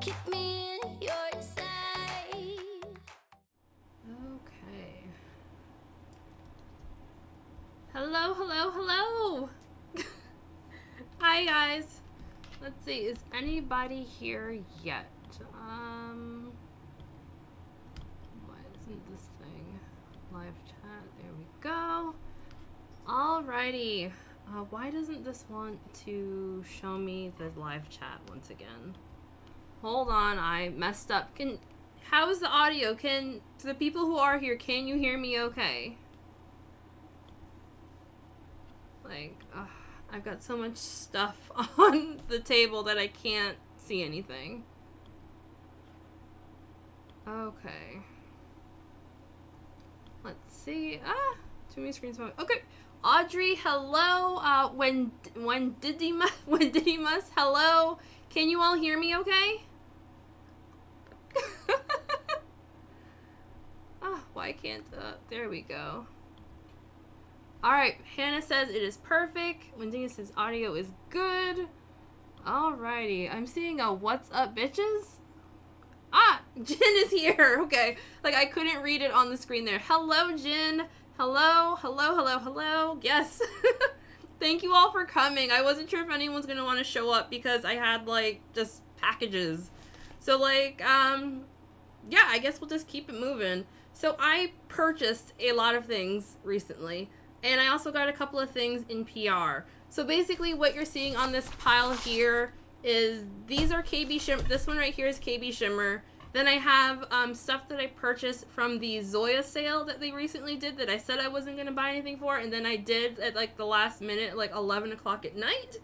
Keep me in your sight. Okay. Hello, hello, hello! Hi, guys. Let's see, is anybody here yet? Um, why isn't this thing? Live chat, there we go. Alrighty. Uh, why doesn't this want to show me the live chat once again? Hold on, I messed up. Can how is the audio? Can the people who are here, can you hear me okay? Like, ugh, I've got so much stuff on the table that I can't see anything. Okay. Let's see. Ah, too many screens. Okay. Audrey, hello. Uh, when when did Didymus, when did Didymus, hello. Can you all hear me? Okay. Why can't? Uh, there we go. All right, Hannah says it is perfect. Wendinga says audio is good. Alrighty, I'm seeing a what's up, bitches. Ah, Jin is here. Okay, like I couldn't read it on the screen there. Hello, Jin. Hello, hello, hello, hello. Yes. Thank you all for coming. I wasn't sure if anyone's gonna want to show up because I had like just packages. So like, um, yeah, I guess we'll just keep it moving. So I purchased a lot of things recently, and I also got a couple of things in PR. So basically, what you're seeing on this pile here is these are KB Shimmer. This one right here is KB Shimmer. Then I have um, stuff that I purchased from the Zoya sale that they recently did that I said I wasn't going to buy anything for, and then I did at like the last minute, like 11 o'clock at night.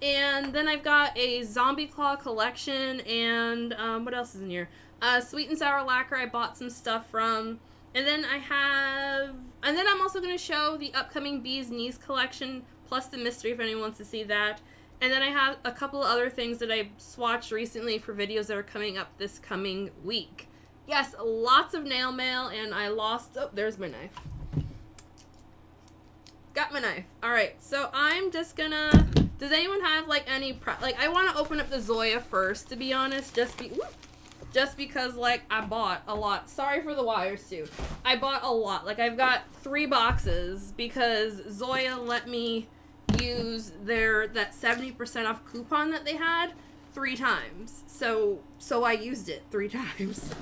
And then I've got a Zombie Claw collection, and um, what else is in here? Uh, Sweet and Sour Lacquer, I bought some stuff from. And then I have, and then I'm also going to show the upcoming Bees Knees collection, plus the mystery if anyone wants to see that. And then I have a couple other things that I swatched recently for videos that are coming up this coming week. Yes, lots of nail mail, and I lost. Oh, there's my knife. Got my knife. All right, so I'm just gonna. Does anyone have like any like? I want to open up the Zoya first, to be honest, just be. Whoop, just because like I bought a lot. Sorry for the wires too. I bought a lot. Like I've got three boxes because Zoya let me use their that 70% off coupon that they had three times. So so I used it three times.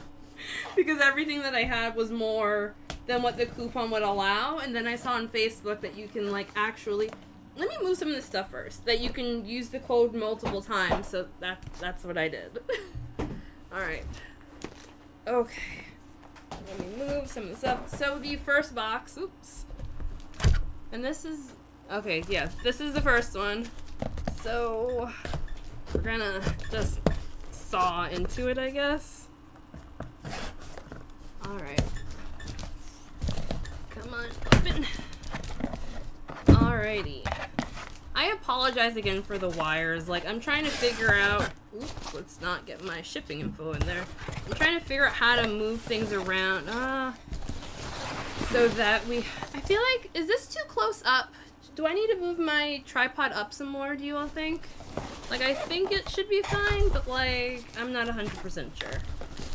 because everything that I had was more than what the coupon would allow and then I saw on Facebook that you can like actually let me move some of this stuff first that you can use the code multiple times. So that that's what I did. All right. Okay. Let me move some of this up. So the first box, oops. And this is Okay, yeah, this is the first one. So, we're gonna just saw into it, I guess. Alright. Come on, open. Alrighty. I apologize again for the wires. Like, I'm trying to figure out... Oops, let's not get my shipping info in there. I'm trying to figure out how to move things around. Uh, so that we... I feel like... Is this too close up? Do I need to move my tripod up some more, do you all think? Like, I think it should be fine, but, like, I'm not 100% sure.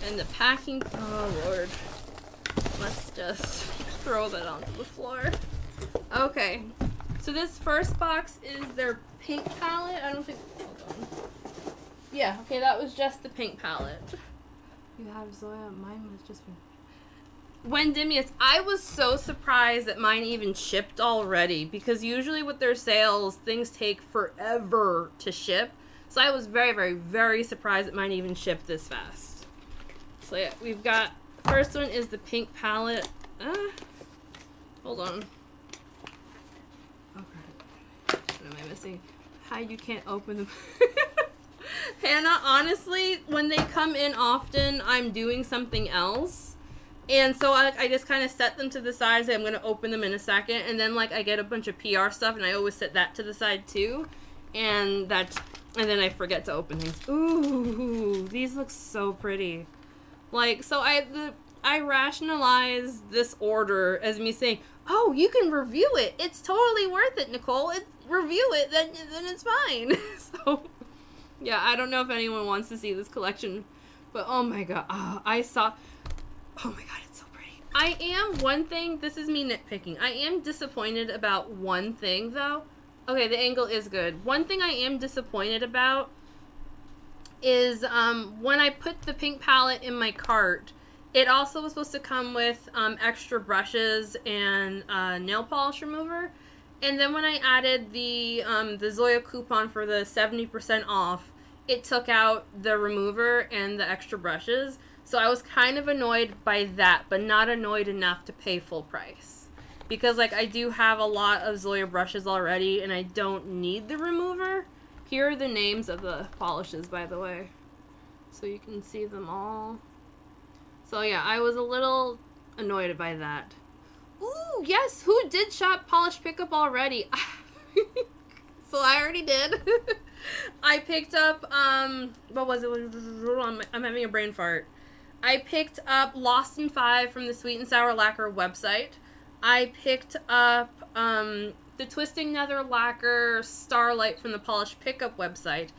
And the packing... Oh, Lord. Let's just throw that onto the floor. Okay. So this first box is their pink palette. I don't think... Hold on. Yeah, okay, that was just the pink palette. You have Zoya. Mine was just... Wendimius, I was so surprised that mine even shipped already because usually with their sales, things take forever to ship. So I was very, very, very surprised that mine even shipped this fast. So yeah, we've got, first one is the pink palette. Uh, hold on. Okay. How you can't open them. Hannah, honestly, when they come in often, I'm doing something else. And so I, I just kind of set them to the side. I'm going to open them in a second, and then like I get a bunch of PR stuff, and I always set that to the side too, and that, and then I forget to open things. Ooh, these look so pretty. Like so, I the I rationalize this order as me saying, "Oh, you can review it. It's totally worth it, Nicole. It's review it, then then it's fine." so Yeah, I don't know if anyone wants to see this collection, but oh my god, oh, I saw. Oh my god, it's so pretty. I am one thing. This is me nitpicking. I am disappointed about one thing though. Okay, the angle is good. One thing I am disappointed about is um, when I put the pink palette in my cart. It also was supposed to come with um, extra brushes and uh, nail polish remover. And then when I added the um, the Zoya coupon for the 70% off, it took out the remover and the extra brushes. So I was kind of annoyed by that, but not annoyed enough to pay full price. Because like I do have a lot of Zoya brushes already and I don't need the remover. Here are the names of the polishes, by the way. So you can see them all. So yeah, I was a little annoyed by that. Ooh, yes, who did shop polish pickup already? so I already did. I picked up, um, what was it? I'm having a brain fart. I picked up Lost in Five from the Sweet and Sour Lacquer website. I picked up um, the Twisting Nether Lacquer Starlight from the Polish Pickup website.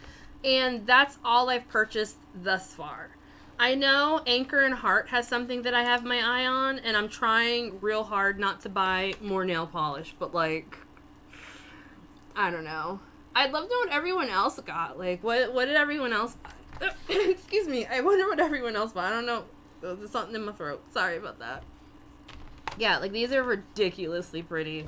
And that's all I've purchased thus far. I know Anchor and Heart has something that I have my eye on, and I'm trying real hard not to buy more nail polish, but like, I don't know. I'd love to know what everyone else got. Like, what what did everyone else buy? Excuse me. I wonder what everyone else bought. I don't know. There's something in my throat. Sorry about that. Yeah, like these are ridiculously pretty.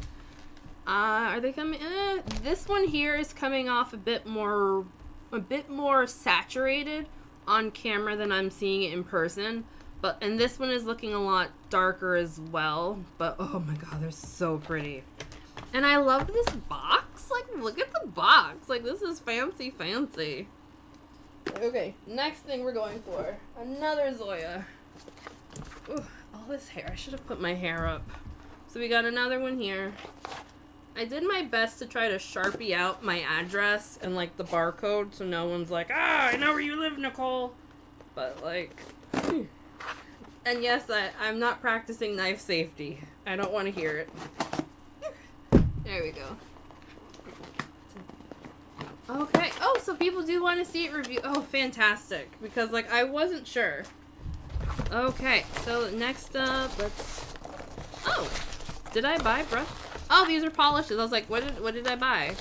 Uh, are they coming? Eh, this one here is coming off a bit more, a bit more saturated on camera than I'm seeing it in person. But and this one is looking a lot darker as well. But oh my god, they're so pretty. And I love this box. Like, look at the box. Like, this is fancy, fancy. Okay, next thing we're going for. Another Zoya. Ooh, all this hair. I should have put my hair up. So we got another one here. I did my best to try to sharpie out my address and like the barcode so no one's like, ah, I know where you live, Nicole. But like, and yes, I, I'm not practicing knife safety. I don't want to hear it. There we go. Okay. Oh, so people do want to see it review. Oh, fantastic. Because, like, I wasn't sure. Okay, so next up, let's... Oh! Did I buy brush? Oh, these are polishes. I was like, what did, what did I buy?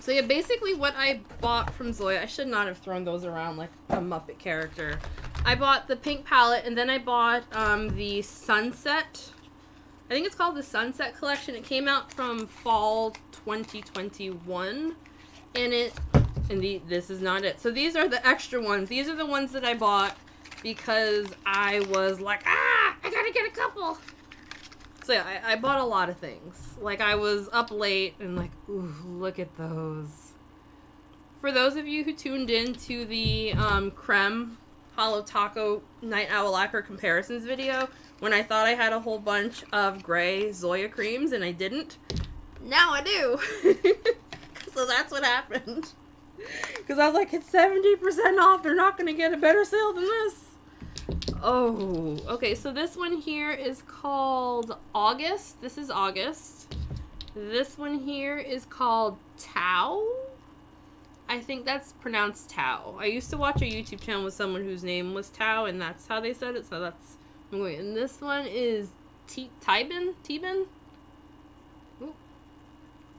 So yeah, basically what I bought from Zoya, I should not have thrown those around like a Muppet character. I bought the pink palette, and then I bought um, the Sunset. I think it's called the Sunset Collection. It came out from fall 2021 and it and the this is not it so these are the extra ones these are the ones that i bought because i was like ah i gotta get a couple I, I bought a lot of things like i was up late and like ooh look at those for those of you who tuned in to the um, creme hollow taco night owl lacquer comparisons video when i thought i had a whole bunch of gray zoya creams and i didn't now i do so that's what happened. Because I was like, it's 70% off. They're not going to get a better sale than this. Oh, okay. So this one here is called August. This is August. This one here is called Tau. I think that's pronounced Tau. I used to watch a YouTube channel with someone whose name was Tau, and that's how they said it. So that's I'm going. And this one is T Tibin. Tibin.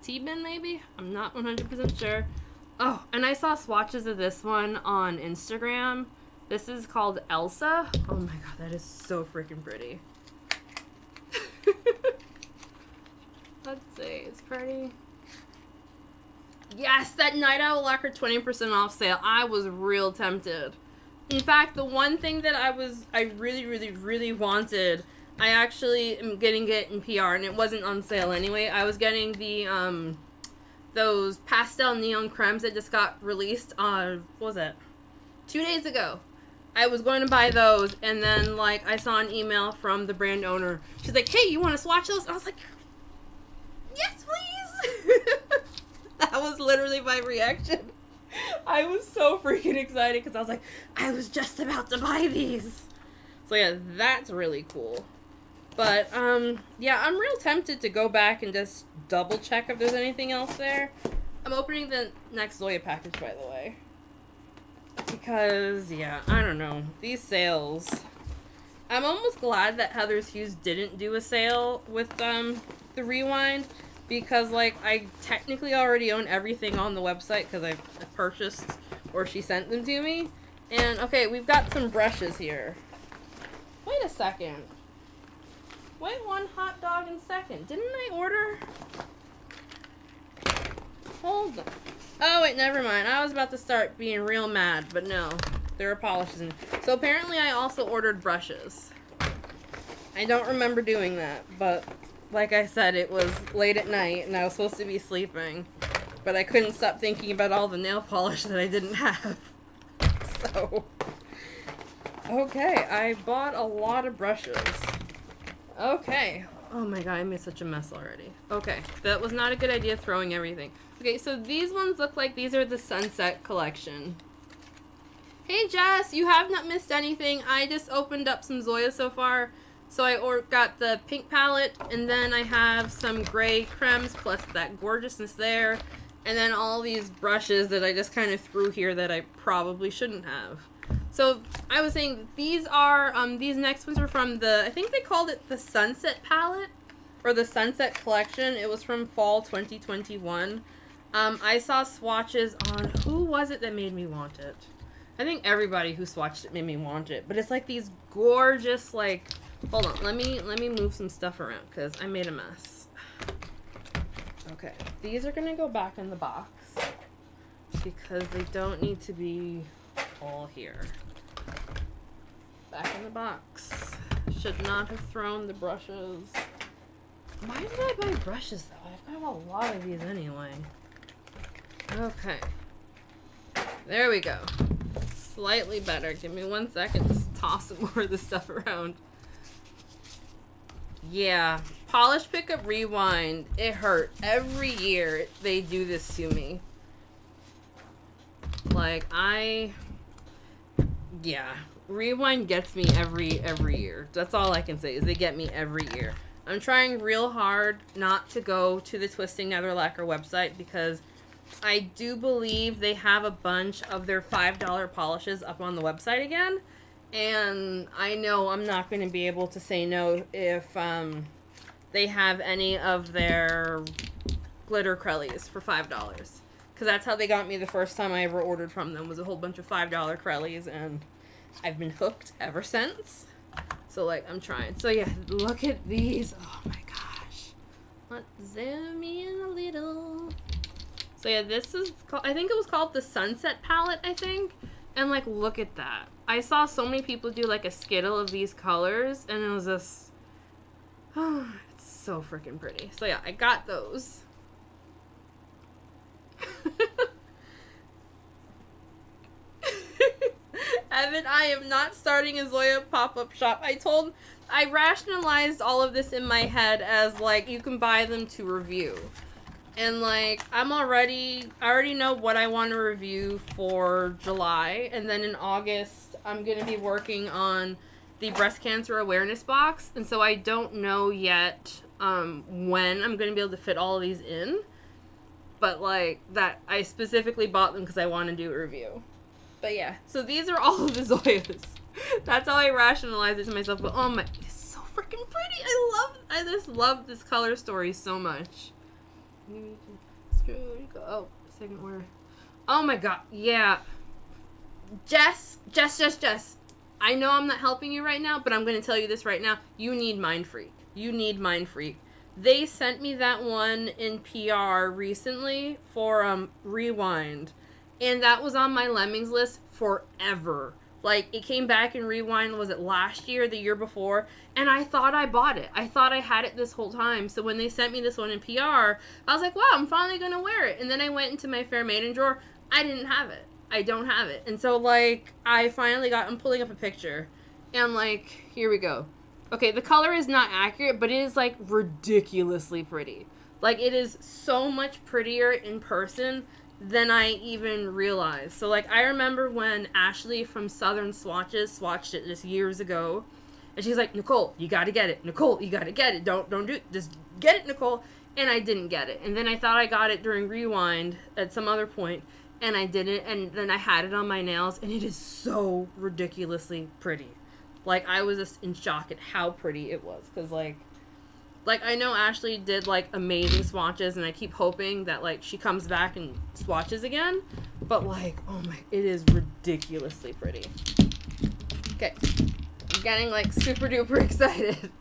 T-Bin maybe? I'm not 100% sure. Oh, and I saw swatches of this one on Instagram. This is called Elsa. Oh my god, that is so freaking pretty. Let's see, it's pretty. Yes, that Night Owl Lacquer 20% off sale. I was real tempted. In fact, the one thing that I was, I really, really, really wanted I actually am getting it in PR, and it wasn't on sale anyway. I was getting the, um, those pastel neon cremes that just got released on, what was it? Two days ago. I was going to buy those, and then, like, I saw an email from the brand owner. She's like, hey, you want to swatch those? And I was like, yes, please! that was literally my reaction. I was so freaking excited because I was like, I was just about to buy these. So yeah, that's really cool. But, um, yeah, I'm real tempted to go back and just double check if there's anything else there. I'm opening the next Zoya package, by the way. Because, yeah, I don't know. These sales. I'm almost glad that Heather's Hues didn't do a sale with um, the Rewind. Because, like, I technically already own everything on the website because I purchased or she sent them to me. And, okay, we've got some brushes here. Wait a second. Wait one hot dog in second. Didn't I order? Hold on. Oh, wait, never mind. I was about to start being real mad, but no. There are polishes in. So apparently I also ordered brushes. I don't remember doing that, but like I said, it was late at night and I was supposed to be sleeping. But I couldn't stop thinking about all the nail polish that I didn't have. so... Okay, I bought a lot of brushes. Okay. Oh my god, I made such a mess already. Okay, that was not a good idea throwing everything. Okay, so these ones look like these are the Sunset Collection. Hey Jess, you have not missed anything. I just opened up some Zoya so far. So I or got the pink palette, and then I have some gray cremes, plus that gorgeousness there. And then all these brushes that I just kind of threw here that I probably shouldn't have. So I was saying these are um, these next ones are from the I think they called it the Sunset palette or the Sunset collection. It was from fall 2021. Um, I saw swatches on who was it that made me want it. I think everybody who swatched it made me want it. But it's like these gorgeous like hold on let me let me move some stuff around because I made a mess. Okay, these are gonna go back in the box because they don't need to be all here. Back in the box. Should not have thrown the brushes. Why did I buy brushes though? I've got a lot of these anyway. Okay. There we go. Slightly better. Give me one second Just toss some more of this stuff around. Yeah. Polish pickup rewind. It hurt. Every year they do this to me. Like I yeah. Rewind gets me every every year. That's all I can say is they get me every year. I'm trying real hard not to go to the Twisting Nether Lacquer website because I do believe they have a bunch of their $5 polishes up on the website again. And I know I'm not going to be able to say no if um, they have any of their glitter Crellies for $5. Because that's how they got me the first time I ever ordered from them was a whole bunch of $5 Crellies. And I've been hooked ever since. So, like, I'm trying. So, yeah, look at these. Oh, my gosh. Let's zoom in a little. So yeah, this is called, I think it was called the Sunset Palette, I think. And like, look at that. I saw so many people do like a skittle of these colors and it was just, oh, it's so freaking pretty. So yeah, I got those. Evan, I am not starting a Zoya pop-up shop. I told, I rationalized all of this in my head as like, you can buy them to review and like I'm already I already know what I want to review for July. And then in August I'm going to be working on the breast cancer awareness box. And so I don't know yet um, when I'm going to be able to fit all of these in. But like that I specifically bought them because I want to do a review. But yeah. So these are all of the Zoyas. That's how I rationalize it to myself. But oh my it's so freaking pretty. I love I just love this color story so much Oh, second order. Oh my god, yeah. Jess, Jess, Jess, Jess. I know I'm not helping you right now, but I'm going to tell you this right now. You need Mind Freak. You need Mind Freak. They sent me that one in PR recently for um Rewind. And that was on my Lemmings list forever. Like it came back and Rewind was it last year, the year before, and I thought I bought it. I thought I had it this whole time. So when they sent me this one in PR, I was like, "Wow, I'm finally going to wear it." And then I went into my Fair Maiden drawer. I didn't have it. I don't have it. And so like I finally got I'm pulling up a picture. And like, here we go. Okay, the color is not accurate, but it is like ridiculously pretty. Like it is so much prettier in person than I even realized. So like I remember when Ashley from Southern Swatches swatched it just years ago, and she's like, Nicole, you gotta get it. Nicole, you gotta get it. Don't don't do it. Just get it, Nicole. and I didn't get it. And then I thought I got it during rewind at some other point, and I didn't. And then I had it on my nails, and it is so ridiculously pretty. Like I was just in shock at how pretty it was, because like, like I know Ashley did like amazing swatches, and I keep hoping that like she comes back and swatches again. But like, oh my, it is ridiculously pretty. Okay, I'm getting like super duper excited.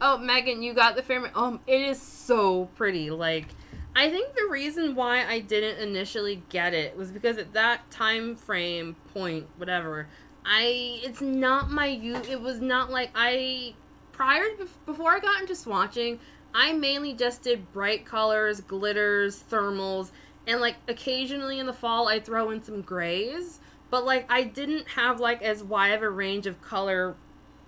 Oh, Megan, you got the fair. Um, it is so pretty. Like, I think the reason why I didn't initially get it was because at that time frame point, whatever, I it's not my you. It was not like I prior before I got into swatching. I mainly just did bright colors, glitters, thermals, and like occasionally in the fall I throw in some grays. But like I didn't have like as wide of a range of color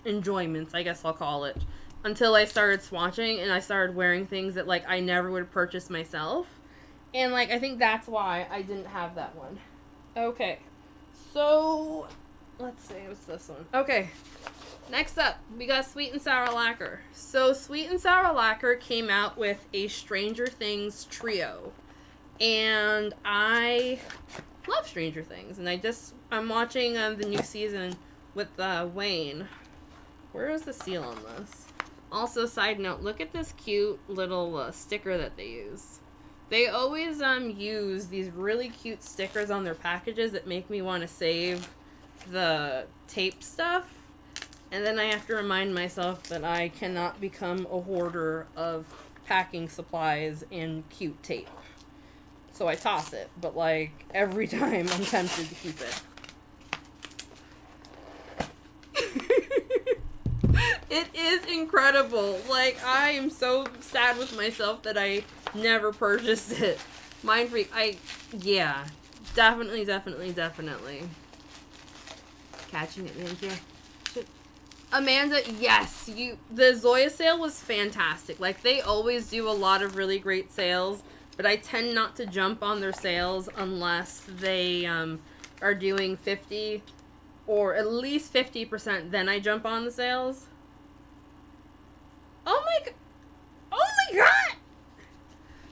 enjoyments, I guess I'll call it until I started swatching and I started wearing things that like I never would purchase myself. And like I think that's why I didn't have that one. Okay. So let's see, what's this one? Okay. Next up, we got Sweet and Sour Lacquer. So Sweet and Sour Lacquer came out with a Stranger Things trio. And I love Stranger Things and I just I'm watching um, the new season with uh, Wayne. Where is the seal on this? Also, side note, look at this cute little uh, sticker that they use. They always um use these really cute stickers on their packages that make me want to save the tape stuff. And then I have to remind myself that I cannot become a hoarder of packing supplies and cute tape. So I toss it, but like every time I'm tempted to keep it. It is incredible. Like, I am so sad with myself that I never purchased it. Mind Freak, I, yeah. Definitely, definitely, definitely. Catching it, thank you. Amanda, yes, you the Zoya sale was fantastic. Like they always do a lot of really great sales, but I tend not to jump on their sales unless they um, are doing 50 or at least 50%, then I jump on the sales. Oh my. Oh my god!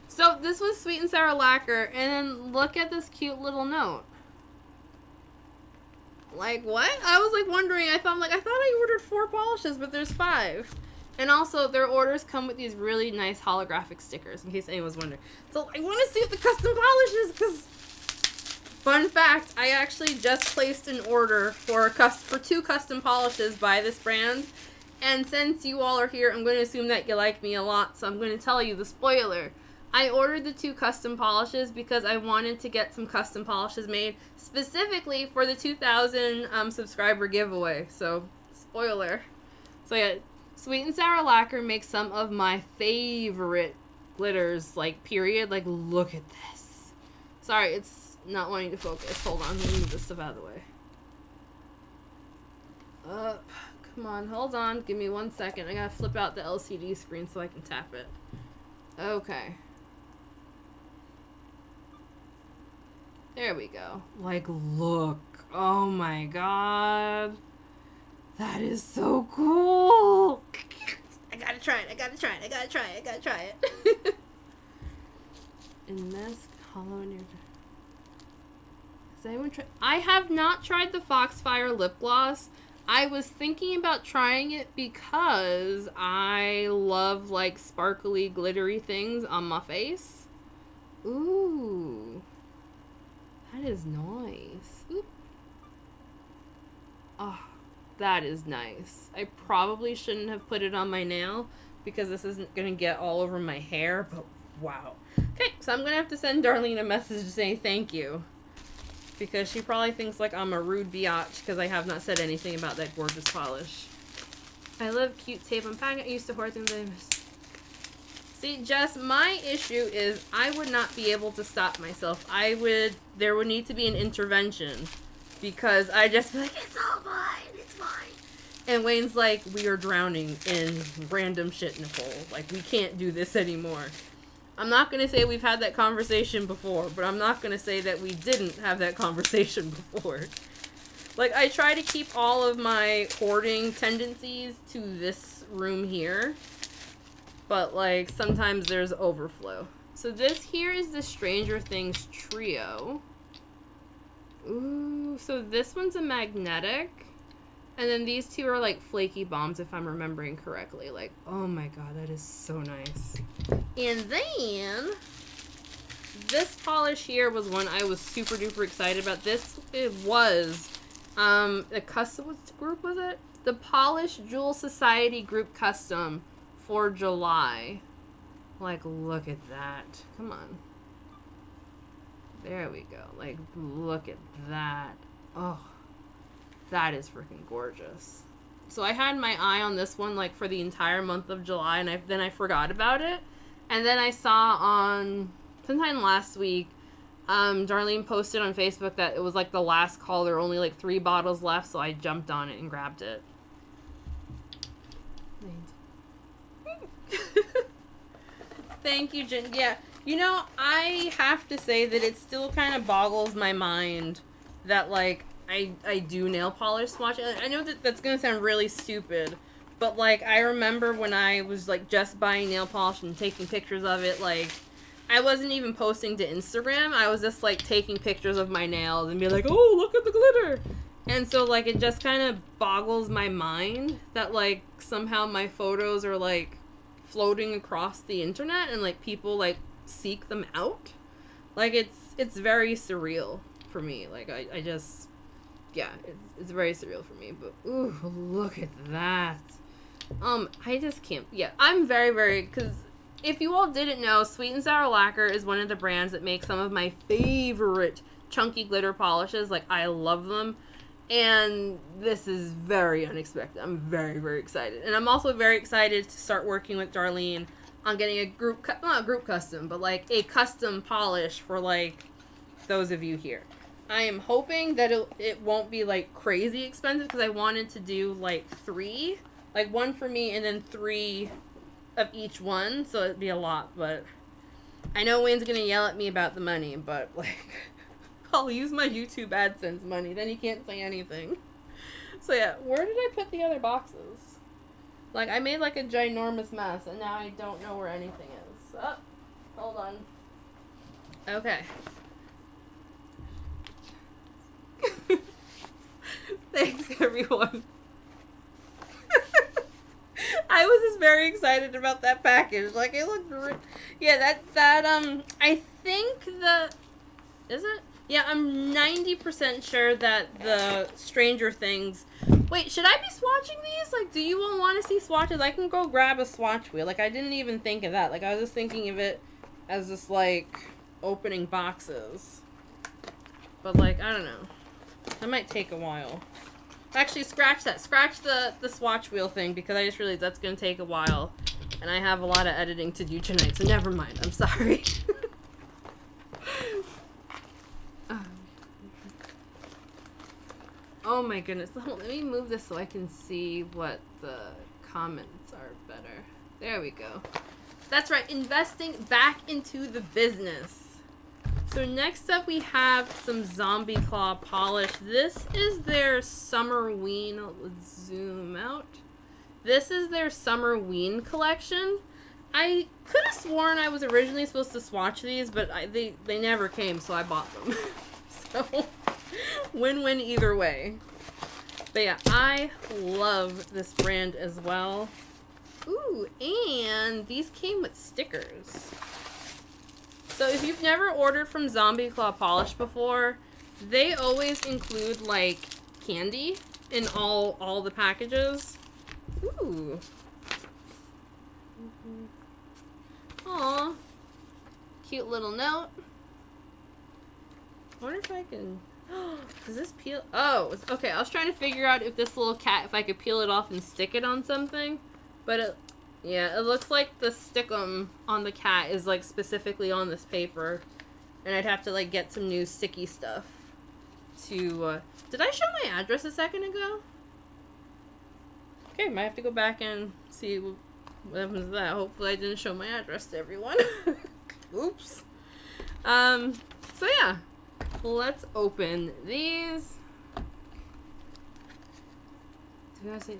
So this was sweet and sour lacquer, and then look at this cute little note. Like what? I was like wondering. I thought like I thought I ordered four polishes, but there's five. And also, their orders come with these really nice holographic stickers, in case anyone's wondering. So I want to see what the custom polishes, because fun fact, I actually just placed an order for a cust for two custom polishes by this brand, and since you all are here, I'm going to assume that you like me a lot, so I'm going to tell you the spoiler. I ordered the two custom polishes because I wanted to get some custom polishes made specifically for the 2000 um, subscriber giveaway. So, spoiler. So yeah, Sweet and Sour Lacquer makes some of my favorite glitters, like, period. Like, look at this. Sorry, it's not wanting to focus. Hold on, let me move this stuff out of the way. Up. Come on, hold on. Give me one second. I gotta flip out the LCD screen so I can tap it. Okay. There we go. Like, look. Oh my god. That is so cool. I gotta try it. I gotta try it. I gotta try it. I gotta try it. In this hollow near. Has anyone tried? I have not tried the Foxfire lip gloss. I was thinking about trying it because I love like sparkly, glittery things on my face. Ooh. That is nice. Oop. Oh, that is nice. I probably shouldn't have put it on my nail because this isn't going to get all over my hair, but wow. Okay, so I'm going to have to send Darlene a message to say thank you because she probably thinks like I'm a rude biatch because I have not said anything about that gorgeous polish. I love cute tape. I'm packing used to hoarding things. See, Jess, my issue is I would not be able to stop myself. I would, there would need to be an intervention because I just be like, it's all fine, it's fine. And Wayne's like, we are drowning in random shit, Nicole. Like, we can't do this anymore. I'm not going to say we've had that conversation before, but I'm not going to say that we didn't have that conversation before. Like, I try to keep all of my hoarding tendencies to this room here. But like sometimes there's overflow. So this here is the Stranger Things trio. Ooh, so this one's a magnetic. And then these two are like flaky bombs if I'm remembering correctly. Like, oh my god, that is so nice. And then this polish here was one I was super duper excited about. This it was um a custom what group was it? The Polish Jewel Society group custom for July. Like look at that. Come on. There we go. Like look at that. Oh. That is freaking gorgeous. So I had my eye on this one like for the entire month of July and I, then I forgot about it. And then I saw on sometime last week um, Darlene posted on Facebook that it was like the last call. There were only like three bottles left, so I jumped on it and grabbed it. Thank you, Jen. Yeah, you know, I have to say that it still kind of boggles my mind that like I I do nail polish swatch. I know that that's gonna sound really stupid, but like I remember when I was like just buying nail polish and taking pictures of it, like I wasn't even posting to Instagram. I was just like taking pictures of my nails and be like, "Oh, look at the glitter." And so like it just kind of boggles my mind that like somehow my photos are like floating across the internet and like people like seek them out. Like it's it's very surreal for me. Like I, I just yeah, it's, it's very surreal for me. But ooh, look at that. Um, I just can't. Yeah, I'm very very because if you all didn't know, Sweet and Sour Lacquer is one of the brands that makes some of my favorite chunky glitter polishes. Like I love them. And this is very unexpected. I'm very, very excited. And I'm also very excited to start working with Darlene on getting a group, not a group custom, but like a custom polish for like those of you here. I am hoping that it, it won't be like crazy expensive because I wanted to do like three, like one for me and then three of each one, so it'd be a lot. But I know Wayne's gonna yell at me about the money, but like I'll use my YouTube AdSense money. Then you can't say anything. So yeah, where did I put the other boxes? Like I made like a ginormous mess, and now I don't know where anything is. Oh, hold on. Okay. Thanks, everyone. I was just very excited about that package. Like it looked, yeah. That that um, I think the, is it? Yeah, I'm ninety percent sure that the Stranger Things. Wait, should I be swatching these? Like, do you all want to see swatches? I can go grab a swatch wheel. Like, I didn't even think of that. Like, I was just thinking of it as just like opening boxes. But like, I don't know. That might take a while. Actually, scratch that. Scratch the, the swatch wheel thing because I just realized that's going to take a while. And I have a lot of editing to do tonight, so never mind. I'm sorry. oh my goodness. Let me move this so I can see what the comments are better. There we go. That's right, investing back into the business. So next up we have some Zombie Claw polish. This is their Summerween. Let's zoom out. This is their Summerween collection. I could have sworn I was originally supposed to swatch these, but I, they, they never came, so I bought them. so, win-win either way. But yeah, I love this brand as well. Ooh, and these came with stickers. So if you've never ordered from Zombie Claw Polish before, they always include like candy in all all the packages. Ooh. Aw. Cute little note. I wonder if I can... Does this peel? Oh, okay. I was trying to figure out if this little cat, if I could peel it off and stick it on something. But it, yeah, it looks like the stickum on the cat is like specifically on this paper. And I'd have to like get some new sticky stuff to, uh, did I show my address a second ago? Okay, might have to go back and see what happens to that. Hopefully I didn't show my address to everyone. Oops. Um, so yeah, let's open these. Did I say?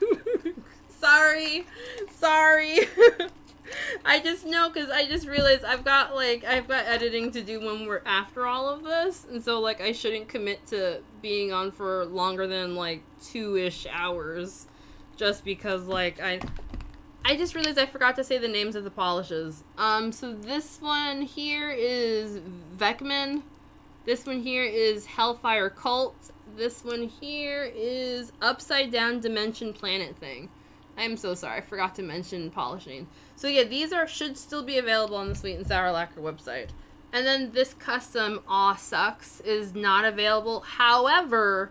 sorry, sorry. I just know because I just realized I've got like I've got editing to do when we're after all of this, and so like I shouldn't commit to being on for longer than like two ish hours, just because like I. I just realized I forgot to say the names of the polishes. Um, so this one here is Vekman. This one here is Hellfire Cult. This one here is Upside Down Dimension Planet Thing. I'm so sorry, I forgot to mention polishing. So yeah, these are should still be available on the Sweet and Sour Lacquer website. And then this custom Aw Sucks is not available. However,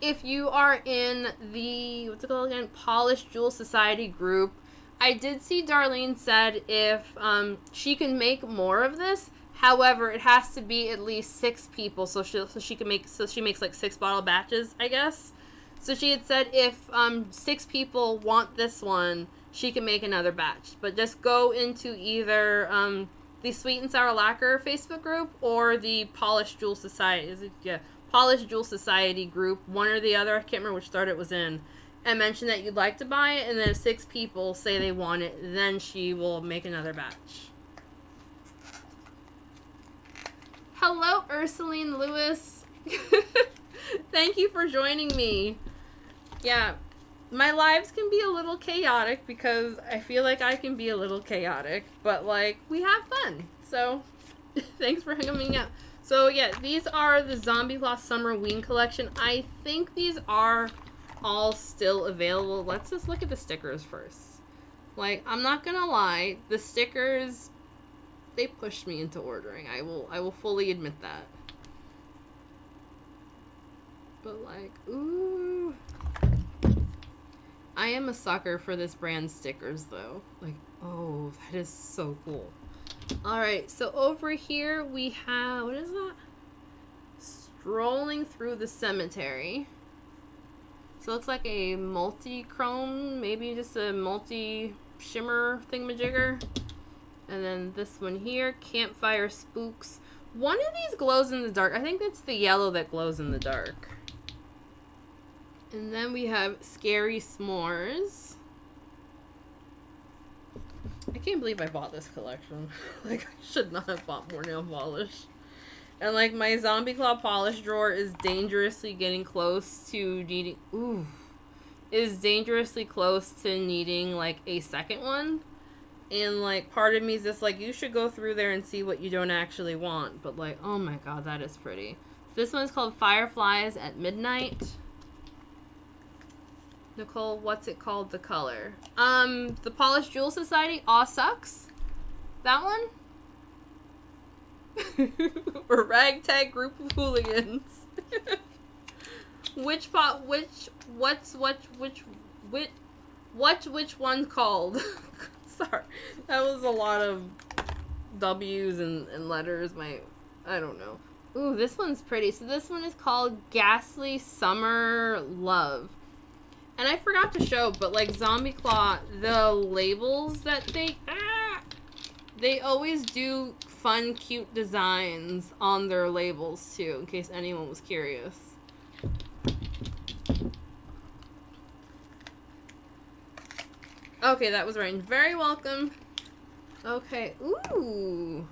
if you are in the what's it called again? Polished Jewel Society group, I did see Darlene said if um, she can make more of this. However, it has to be at least six people, so she so she can make so she makes like six bottle batches, I guess. So she had said if um, six people want this one, she can make another batch. But just go into either um, the Sweet and Sour Lacquer Facebook group or the Polished Jewel Society. Is it yeah? Polished Jewel Society group, one or the other. I can't remember which start it was in. And mention that you'd like to buy it, and then if six people say they want it, then she will make another batch. Hello, Ursuline Lewis. Thank you for joining me. Yeah, my lives can be a little chaotic because I feel like I can be a little chaotic, but like we have fun. So thanks for hanging out. So yeah, these are the Zombie Claw Summer Ween collection. I think these are all still available. Let's just look at the stickers first. Like, I'm not gonna lie, the stickers they pushed me into ordering. I will I will fully admit that. But like, ooh. I am a sucker for this brand stickers though. Like, oh, that is so cool. Alright, so over here we have, what is that? Strolling through the cemetery. So it looks like a multi-chrome, maybe just a multi-shimmer thingamajigger. And then this one here, Campfire Spooks. One of these glows in the dark. I think that's the yellow that glows in the dark. And then we have Scary S'mores. I can't believe I bought this collection. like, I should not have bought more nail polish. And, like, my Zombie Claw polish drawer is dangerously getting close to needing... Ooh. Is dangerously close to needing, like, a second one. And, like, part of me is just like, you should go through there and see what you don't actually want. But, like, oh my god, that is pretty. This one's called Fireflies at Midnight. Nicole, what's it called? The color. Um, the Polished Jewel Society. Aw sucks. That one. or ragtag group of hooligans. which pot? Which? What's what? Which? Which? What? Which one called? Sorry, that was a lot of W's and, and letters. My, I don't know. Ooh, this one's pretty. So this one is called Ghastly Summer Love. And I forgot to show, but like Zombie Claw, the labels that they ah, they always do fun, cute designs on their labels too, in case anyone was curious. Okay, that was right. Very welcome. Okay, ooh.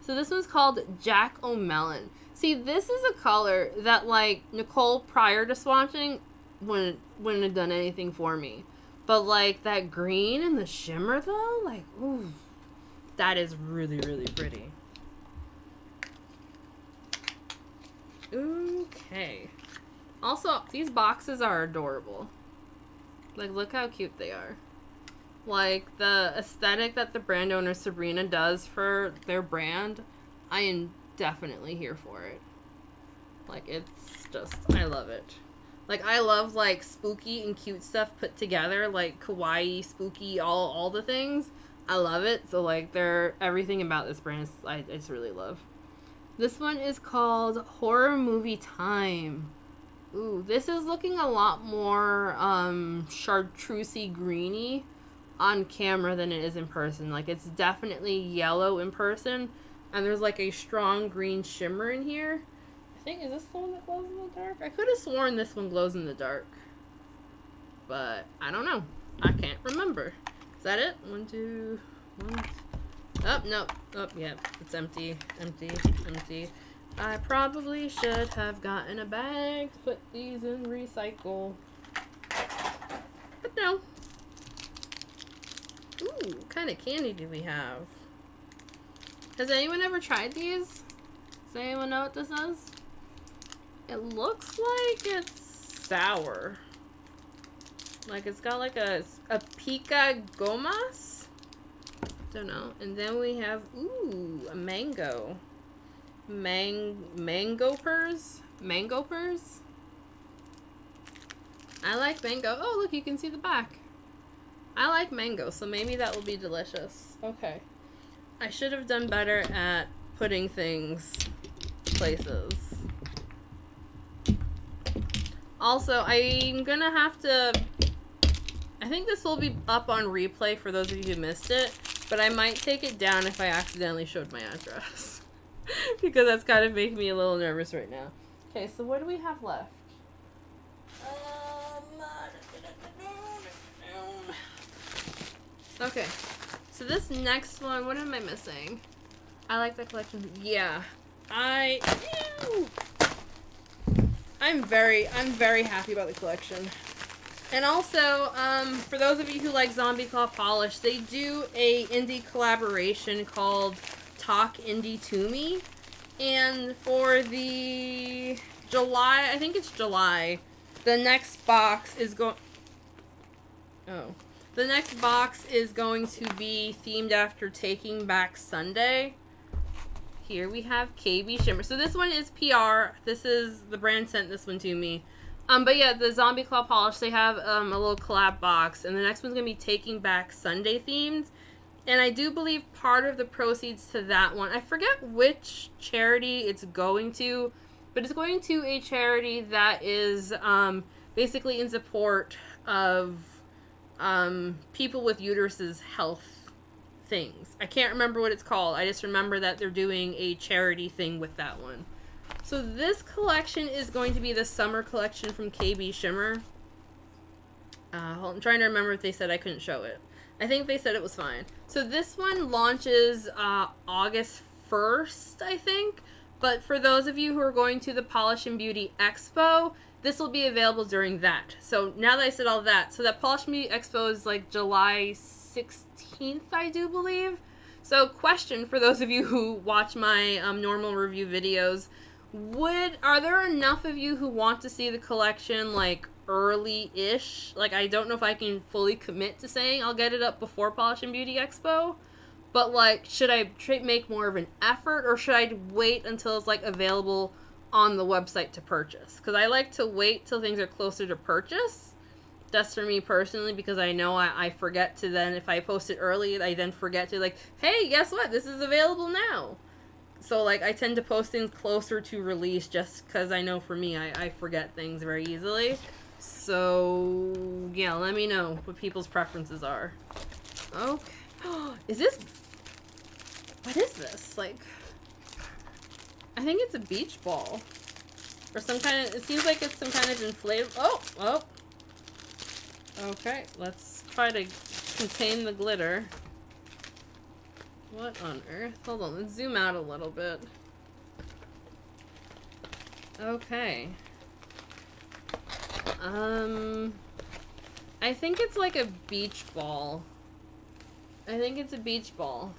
So this one's called Jack O'Melon. See, this is a color that like Nicole prior to swatching wouldn't wouldn't have done anything for me. But like that green and the shimmer though, like ooh, that is really really pretty. Okay. Also, these boxes are adorable. Like look how cute they are. Like the aesthetic that the brand owner Sabrina does for their brand, I am definitely here for it. Like it's just I love it. Like I love like spooky and cute stuff put together, like kawaii, spooky, all all the things. I love it. So like they're everything about this brand is, I, I just really love. This one is called Horror Movie Time. Ooh, this is looking a lot more um chartreusey greeny on camera than it is in person. Like it's definitely yellow in person and there's like a strong green shimmer in here. I think, is this the one that glows in the dark? I could have sworn this one glows in the dark. But, I don't know. I can't remember. Is that it? One, two, One. Oh, no. Oh, yeah. It's empty. Empty. Empty. I probably should have gotten a bag to put these in recycle. But no. Ooh, what kind of candy do we have? Has anyone ever tried these? Does anyone know what this is? It looks like it's sour. Like it's got like a, a pica gomas? Don't know. And then we have, ooh, a mango. Mang mango purs? Mango purs? I like mango. Oh, look, you can see the back. I like mango, so maybe that will be delicious. Okay. I should have done better at putting things places. Also, I'm gonna have to... I think this will be up on replay for those of you who missed it, but I might take it down if I accidentally showed my address. because that's kind of making me a little nervous right now. Okay, so what do we have left? Okay, so this next one, what am I missing? I like the collection. Yeah, I. Ew. I'm very, I'm very happy about the collection. And also, um, for those of you who like Zombie Claw Polish, they do a indie collaboration called Talk Indie to Me. And for the July, I think it's July, the next box is going... Oh. The next box is going to be themed after Taking Back Sunday. Here we have KB Shimmer. So this one is PR. This is, the brand sent this one to me. Um, but yeah, the Zombie Claw Polish, they have um, a little collab box. And the next one's going to be Taking Back Sunday themed. And I do believe part of the proceeds to that one, I forget which charity it's going to, but it's going to a charity that is um, basically in support of um, people with uteruses health things. I can't remember what it's called. I just remember that they're doing a charity thing with that one. So this collection is going to be the summer collection from KB Shimmer. Uh, I'm trying to remember if they said I couldn't show it. I think they said it was fine. So this one launches uh, August 1st, I think. But for those of you who are going to the Polish and Beauty Expo, this will be available during that. So now that I said all that, so that Polish Me Expo is like July 16th, I do believe. So question for those of you who watch my um, normal review videos, would are there enough of you who want to see the collection like early-ish. Like I don't know if I can fully commit to saying I'll get it up before Polish and Beauty Expo. But like, should I make more of an effort or should I wait until it's like available on the website to purchase? Because I like to wait till things are closer to purchase. That's for me personally because I know I, I forget to then, if I post it early, I then forget to like, hey, guess what? This is available now. So like I tend to post things closer to release just because I know for me I, I forget things very easily. So, yeah, let me know what people's preferences are. Okay. is this... What is this? Like... I think it's a beach ball. Or some kind of... It seems like it's some kind of inflatable... Oh! Oh! Okay, let's try to contain the glitter. What on earth? Hold on, let's zoom out a little bit. Okay. Um, I think it's like a beach ball. I think it's a beach ball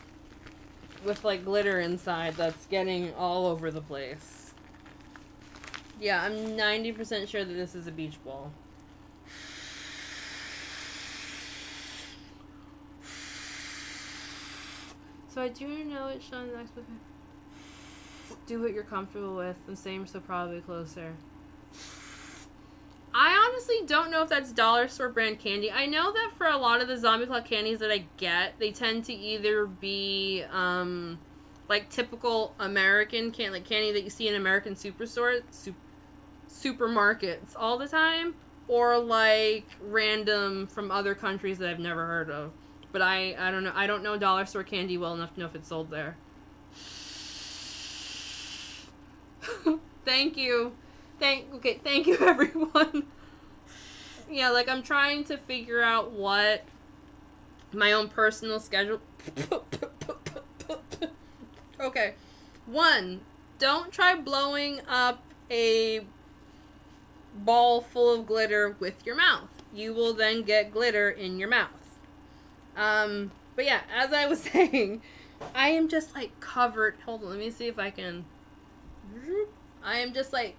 with like glitter inside that's getting all over the place. Yeah, I'm 90% sure that this is a beach ball. So I do know it's Sean next book. Do what you're comfortable with. The same, so probably closer. I honestly don't know if that's dollar store brand candy. I know that for a lot of the Zombie Claw candies that I get, they tend to either be um, like typical American candy, like candy that you see in American superstore, super, supermarkets all the time, or like random from other countries that I've never heard of. But I, I don't know. I don't know dollar store candy well enough to know if it's sold there. Thank you. Thank okay, thank you everyone. yeah, like I'm trying to figure out what my own personal schedule okay. One, don't try blowing up a ball full of glitter with your mouth. You will then get glitter in your mouth. Um, but yeah, as I was saying, I am just like covered. Hold on, let me see if I can. I am just like,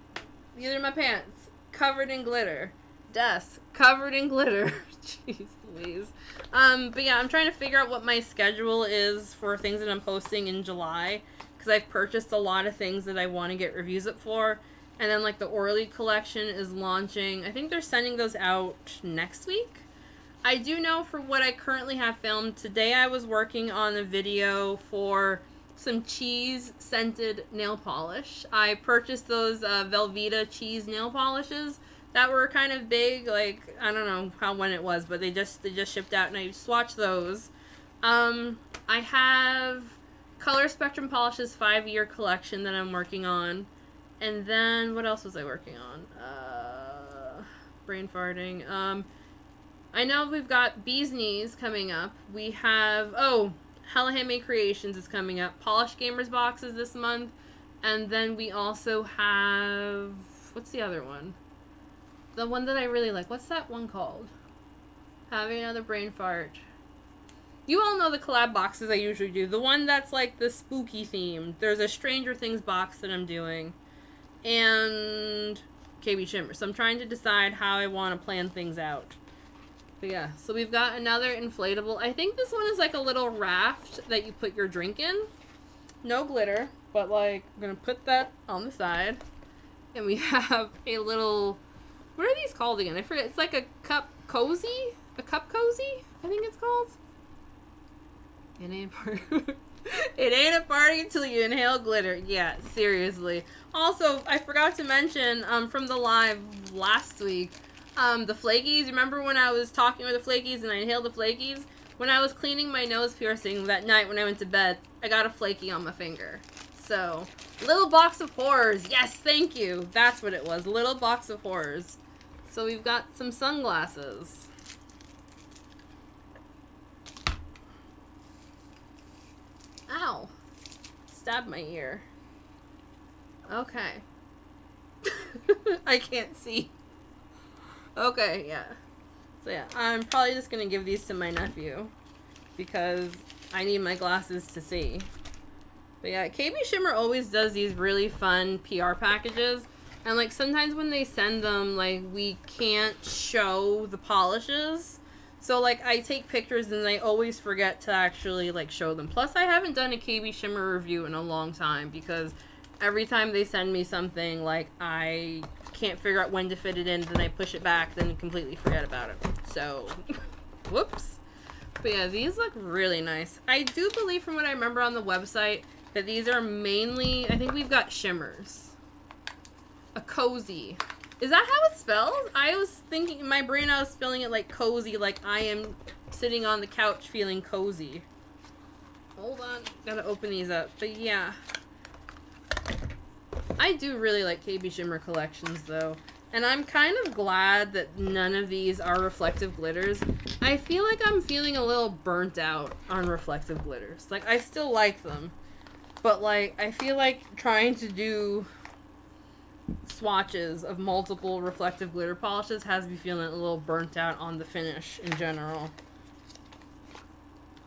these are my pants, covered in glitter. Desk, covered in glitter. Jeez Louise. Um, but yeah, I'm trying to figure out what my schedule is for things that I'm posting in July. Because I've purchased a lot of things that I want to get reviews up for. And then, like, the Orly collection is launching. I think they're sending those out next week. I do know for what I currently have filmed, today I was working on a video for some cheese scented nail polish. I purchased those uh, Velveeta cheese nail polishes that were kind of big, like I don't know how when it was, but they just they just shipped out and I swatched those. Um, I have Color Spectrum Polishes five year collection that I'm working on. And then what else was I working on? Uh, brain farting. Um, I know we've got Bee's Knees coming up. We have, oh, Hella Handmade Creations is coming up. Polish Gamers boxes this month. And then we also have, what's the other one? The one that I really like. What's that one called? Having another brain fart. You all know the collab boxes I usually do. The one that's like the spooky theme. There's a Stranger Things box that I'm doing. And KB Shimmer. So I'm trying to decide how I want to plan things out. But yeah, so we've got another inflatable. I think this one is like a little raft that you put your drink in. No glitter, but like, I'm gonna put that on the side. And we have a little, what are these called again? I forget. It's like a cup cozy? A cup cozy? I think it's called. It ain't a party. it ain't a party until you inhale glitter. Yeah, seriously. Also, I forgot to mention um, from the live last week, um, the flakies. Remember when I was talking with the flakies and I inhaled the flakies? When I was cleaning my nose piercing that night when I went to bed, I got a flaky on my finger. So, little box of horrors. Yes, thank you. That's what it was. Little box of horrors. So we've got some sunglasses. Ow. Stabbed my ear. Okay. I can't see. Okay, yeah. So yeah, I'm probably just gonna give these to my nephew because I need my glasses to see. But yeah, KB Shimmer always does these really fun PR packages. And like sometimes when they send them, like we can't show the polishes. So like I take pictures and I always forget to actually like show them. Plus I haven't done a KB Shimmer review in a long time because every time they send me something like I can't figure out when to fit it in, then I push it back, then completely forget about it. So, whoops. But yeah, these look really nice. I do believe from what I remember on the website that these are mainly, I think we've got shimmers. A cozy. Is that how it's spelled? I was thinking, in my brain I was spelling it like cozy, like I am sitting on the couch feeling cozy. Hold on, gotta open these up. But yeah, I do really like KB Shimmer collections though. And I'm kind of glad that none of these are reflective glitters. I feel like I'm feeling a little burnt out on reflective glitters. Like, I still like them. But, like, I feel like trying to do swatches of multiple reflective glitter polishes has me feeling a little burnt out on the finish in general.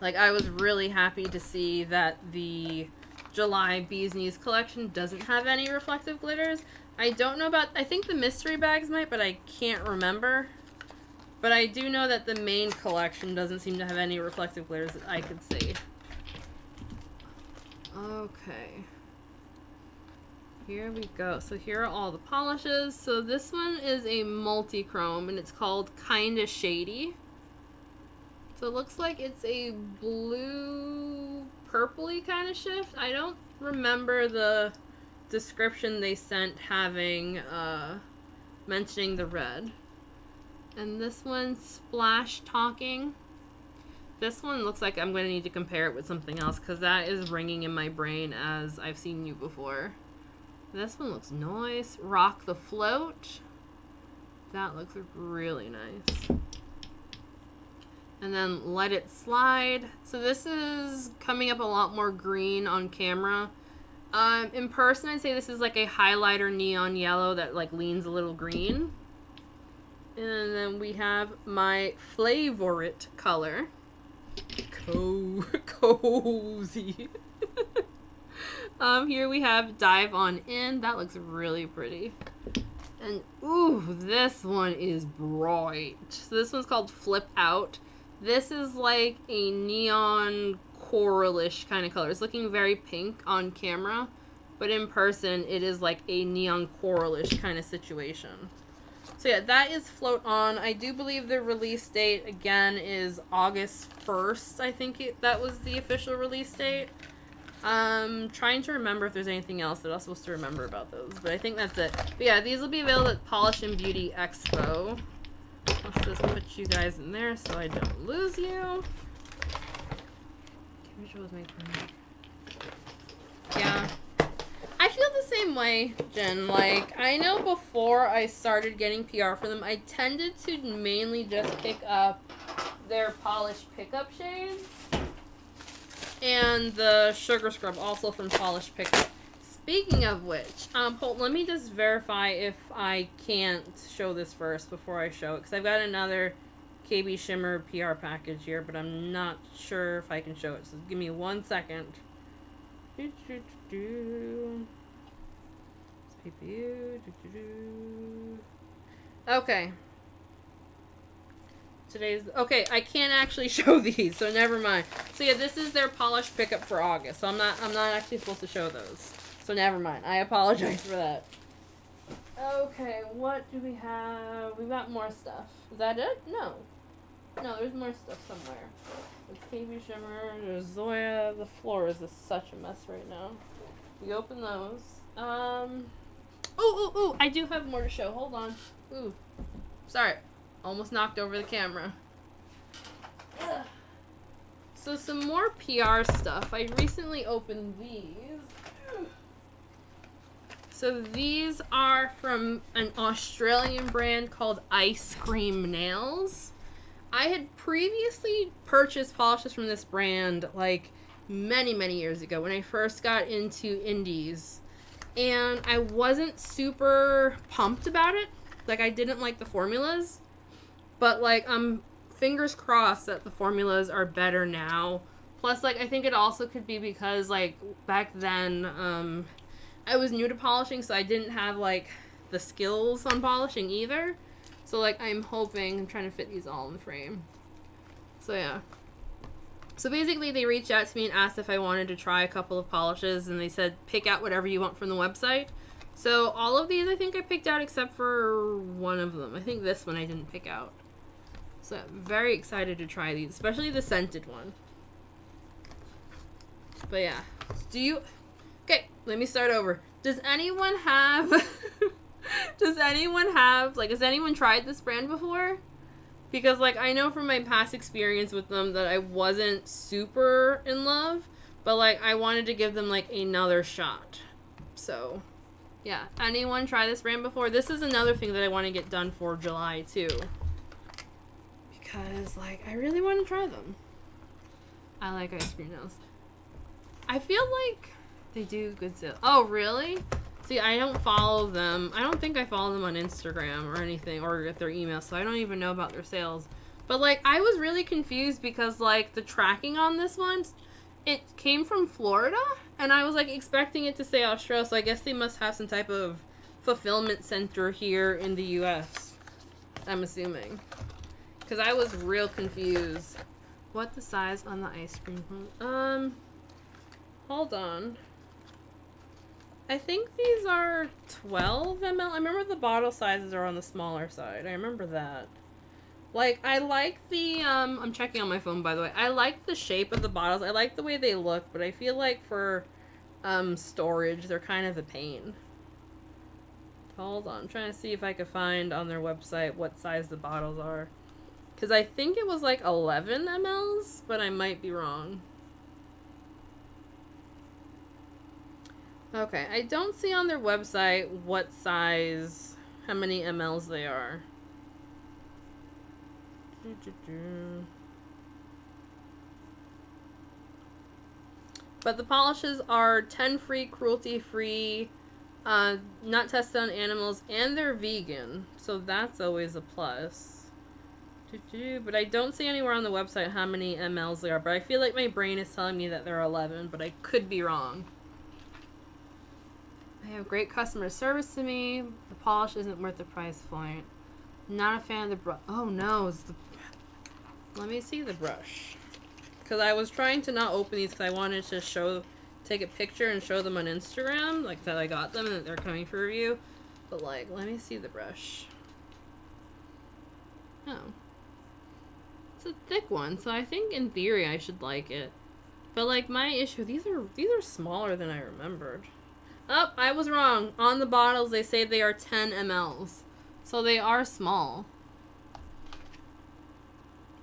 Like, I was really happy to see that the July Bee's Knees collection doesn't have any reflective glitters. I don't know about, I think the mystery bags might, but I can't remember. But I do know that the main collection doesn't seem to have any reflective glitters that I could see. Okay. Here we go. So here are all the polishes. So this one is a multi-chrome and it's called Kinda Shady. So it looks like it's a blue purpley kind of shift. I don't remember the description they sent having uh, mentioning the red. And this one, Splash Talking. This one looks like I'm going to need to compare it with something else because that is ringing in my brain as I've seen you before. This one looks nice. Rock the Float. That looks really nice. And then let it slide. So this is coming up a lot more green on camera. Um, in person, I'd say this is like a highlighter neon yellow that like leans a little green. And then we have my favorite color. Co cozy. um, here we have Dive On In. That looks really pretty. And ooh, this one is bright. So this one's called Flip Out. This is like a neon coralish kind of color. It's looking very pink on camera, but in person it is like a neon coralish kind of situation. So yeah, that is Float On. I do believe the release date again is August 1st. I think it, that was the official release date. Um, trying to remember if there's anything else that I was supposed to remember about those, but I think that's it. But yeah, these will be available at Polish and Beauty Expo. Let's just put you guys in there so I don't lose you. Yeah. I feel the same way, Jen. Like, I know before I started getting PR for them, I tended to mainly just pick up their Polish Pickup shades. And the sugar scrub also from Polish Pickup. Speaking of which, um, hold, let me just verify if I can't show this first before I show it. Because I've got another KB Shimmer PR package here, but I'm not sure if I can show it. So give me one second. Do, do, do, Okay. Today's okay. I can't actually show these, so never mind. So yeah, this is their Polish Pickup for August. So I'm not I'm not actually supposed to show those. So never mind. I apologize for that. Okay, what do we have? We got more stuff. Is that it? No. No, there's more stuff somewhere. There's KB Shimmer, there's Zoya. The floor is such a mess right now. We open those. Um. Ooh, ooh, ooh! I do have more to show. Hold on. Ooh. Sorry. Almost knocked over the camera. Ugh. So some more PR stuff. I recently opened these. So these are from an Australian brand called I Scream Nails. I had previously purchased polishes from this brand like many, many years ago when I first got into indies. And I wasn't super pumped about it. Like I didn't like the formulas. But like I'm fingers crossed that the formulas are better now. Plus like I think it also could be because like back then um I was new to polishing so I didn't have like the skills on polishing either. So like I'm hoping I'm trying to fit these all in the frame. So yeah. So basically they reached out to me and asked if I wanted to try a couple of polishes and they said pick out whatever you want from the website. So all of these I think I picked out except for one of them. I think this one I didn't pick out. So I'm very excited to try these, especially the scented one. But yeah. Do you let me start over. Does anyone have Does anyone have like has anyone tried this brand before? Because like I know from my past experience with them that I wasn't super in love, but like I wanted to give them like another shot. So, yeah. Anyone try this brand before? This is another thing that I want to get done for July too. Because like I really want to try them. I like I Scream Nails. I feel like they do good sales. Oh, really? See, I don't follow them. I don't think I follow them on Instagram or anything or get their email, so I don't even know about their sales. But like, I was really confused because like the tracking on this one, it came from Florida, and I was like expecting it to say Australia. So I guess they must have some type of fulfillment center here in the U.S. I'm assuming, because I was real confused. What the size on the I Scream? Um, hold on. I think these are 12 ml. I remember the bottle sizes are on the smaller side. I remember that. Like, I like the, um, I'm checking on my phone, by the way. I like the shape of the bottles. I like the way they look, but I feel like for, um, storage, they're kind of a pain. Hold on. I'm trying to see if I could find on their website what size the bottles are. Because I think it was like 11 mls, but I might be wrong. Okay, I don't see on their website what size, how many mLs they are. But the polishes are 10 free, cruelty free, uh, not tested on animals, and they're vegan. So that's always a plus. But I don't see anywhere on the website how many mLs they are. But I feel like my brain is telling me that they're 11, but I could be wrong. They have great customer service to me. The polish isn't worth the price point. Not a fan of the brush. Oh no, the. Let me see the brush. Because I was trying to not open these because I wanted to show, take a picture and show them on Instagram, like that I got them and that they're coming for review. But like, let me see the brush. Oh. It's a thick one, so I think in theory I should like it. But like my issue, these are these are smaller than I remembered. Oh, I was wrong. On the bottles they say they are 10 mLs. So they are small.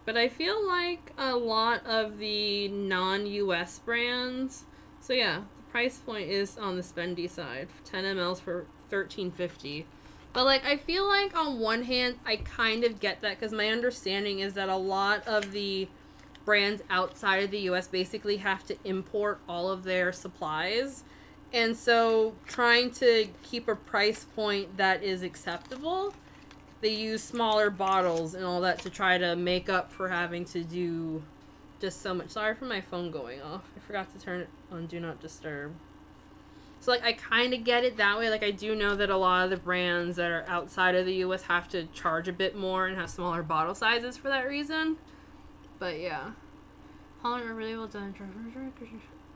But I feel like a lot of the non-US brands. So yeah, the price point is on the spendy side. 10 mLs for 13.50. But like I feel like on one hand I kind of get that cuz my understanding is that a lot of the brands outside of the US basically have to import all of their supplies. And so trying to keep a price point that is acceptable they use smaller bottles and all that to try to make up for having to do just so much. Sorry for my phone going off. I forgot to turn it on Do Not Disturb. So, like, I kind of get it that way. Like, I do know that a lot of the brands that are outside of the US have to charge a bit more and have smaller bottle sizes for that reason. But, yeah. Holland are really well done.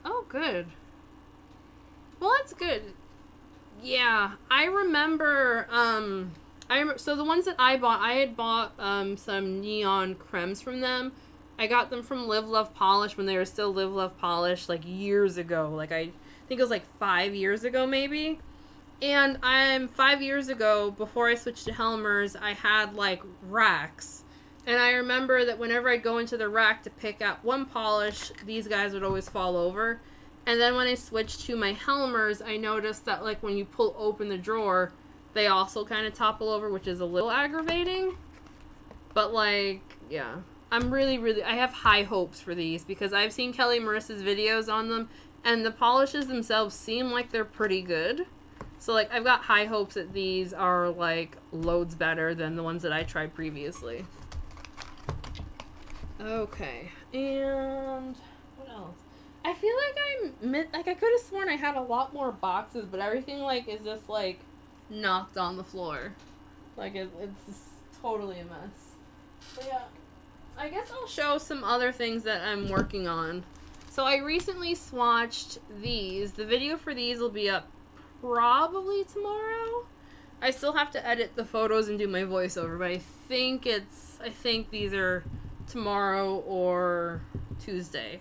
Oh, good. Well, that's good. Yeah, I remember, um, I remember, so the ones that I bought, I had bought um, some neon cremes from them. I got them from Live Love Polish when they were still Live Love Polish, like years ago. Like I think it was like five years ago, maybe. And I'm five years ago, before I switched to Helmer's, I had like racks. And I remember that whenever I'd go into the rack to pick out one polish, these guys would always fall over. And then when I switched to my Helmer's, I noticed that like when you pull open the drawer, they also kind of topple over, which is a little aggravating. But like, yeah. I'm really, really, I have high hopes for these because I've seen Kelly Marissa's videos on them and the polishes themselves seem like they're pretty good. So like, I've got high hopes that these are like loads better than the ones that I tried previously. Okay, and? I feel like I'm, like I could have sworn I had a lot more boxes, but everything like is just like knocked on the floor. Like it, it's totally a mess. But yeah, I guess I'll show some other things that I'm working on. So I recently swatched these. The video for these will be up probably tomorrow. I still have to edit the photos and do my voiceover, but I think it's I think these are tomorrow or Tuesday,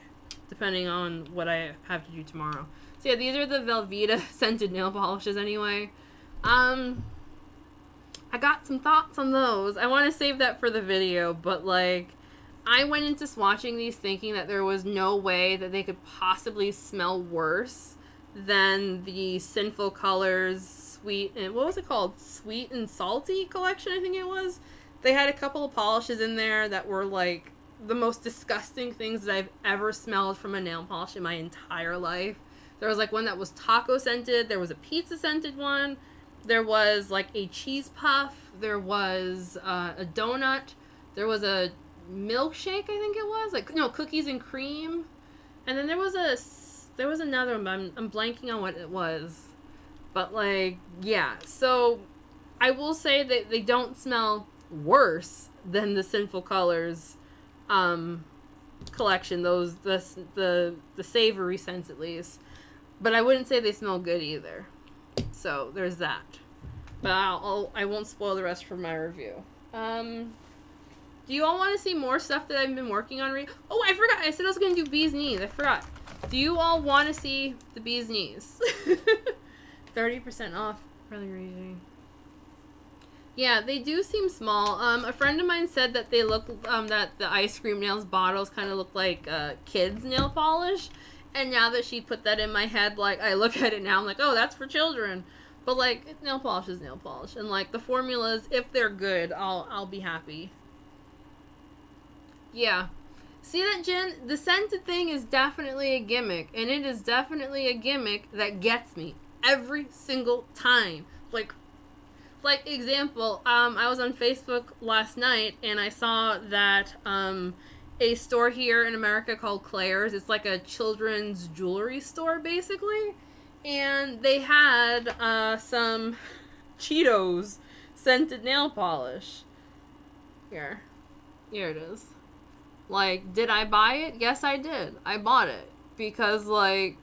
depending on what I have to do tomorrow. So yeah, these are the Velveeta scented nail polishes anyway. Um, I got some thoughts on those. I want to save that for the video, but like, I went into swatching these thinking that there was no way that they could possibly smell worse than the Sinful Colors Sweet and what was it called? Sweet and Salty collection, I think it was. They had a couple of polishes in there that were like the most disgusting things that I've ever smelled from a nail polish in my entire life. There was like one that was taco scented, there was a pizza scented one, there was like a cheese puff. There was uh, a donut. There was a milkshake. I think it was like no cookies and cream. And then there was a there was another one. I'm I'm blanking on what it was. But like yeah, so I will say that they don't smell worse than the Sinful Colors um, collection. Those the the the savory scents at least. But I wouldn't say they smell good either. So there's that. But I'll, I'll I won't spoil the rest for my review. Um, do you all want to see more stuff that I've been working on? Re- oh, I forgot. I said I was gonna do bees knees. I forgot. Do you all want to see the bees knees? Thirty percent off. Really easy. Yeah, they do seem small. Um, a friend of mine said that they look um that the I Scream Nails bottles kind of look like uh, kids nail polish, and now that she put that in my head, like I look at it now, I'm like, oh, that's for children. But like nail polish is nail polish, and like the formulas, if they're good, I'll I'll be happy. Yeah. See that, Jen? The scented thing is definitely a gimmick, and it is definitely a gimmick that gets me every single time. Like, like example, um, I was on Facebook last night and I saw that um, a store here in America called Claire's. It's like a children's jewelry store, basically, and they had uh, some Cheetos scented nail polish. Here, here it is. Like, did I buy it? Yes, I did. I bought it because, like,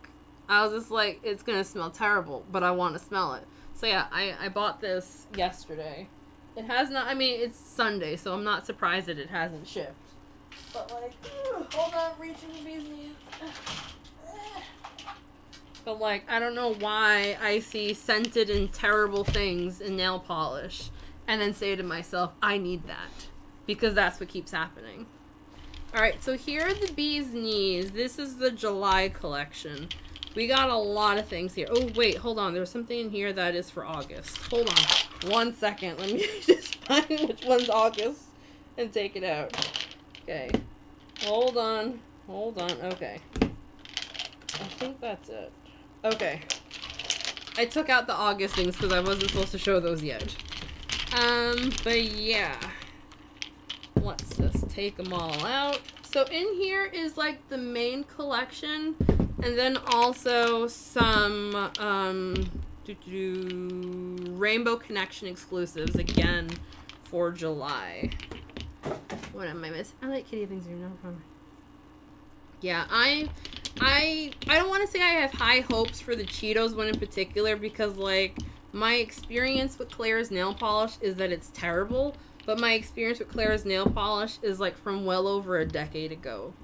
I was just like, it's gonna smell terrible, but I want to smell it. So yeah, I I bought this yesterday. It has not. I mean, it's Sunday, so I'm not surprised that it hasn't shipped. But like, ugh, hold on, reaching the bee's knees. But like, I don't know why I see scented and terrible things in nail polish, and then say to myself, I need that, because that's what keeps happening. All right, so here are the bee's knees. This is the July collection. We got a lot of things here. Oh, wait, hold on. There's something in here that is for August. Hold on. One second. Let me just find which one's August and take it out. Okay. Hold on. Hold on. Okay. I think that's it. Okay. I took out the August things because I wasn't supposed to show those yet. Um, but yeah. Let's just take them all out. So in here is like the main collection and then also some um, Rainbow Connection exclusives again for July. What am I missing? I like kitty things. You know. Yeah, I, I, I don't want to say I have high hopes for the Cheetos one in particular because like my experience with Claire's nail polish is that it's terrible. But my experience with Claire's nail polish is like from well over a decade ago.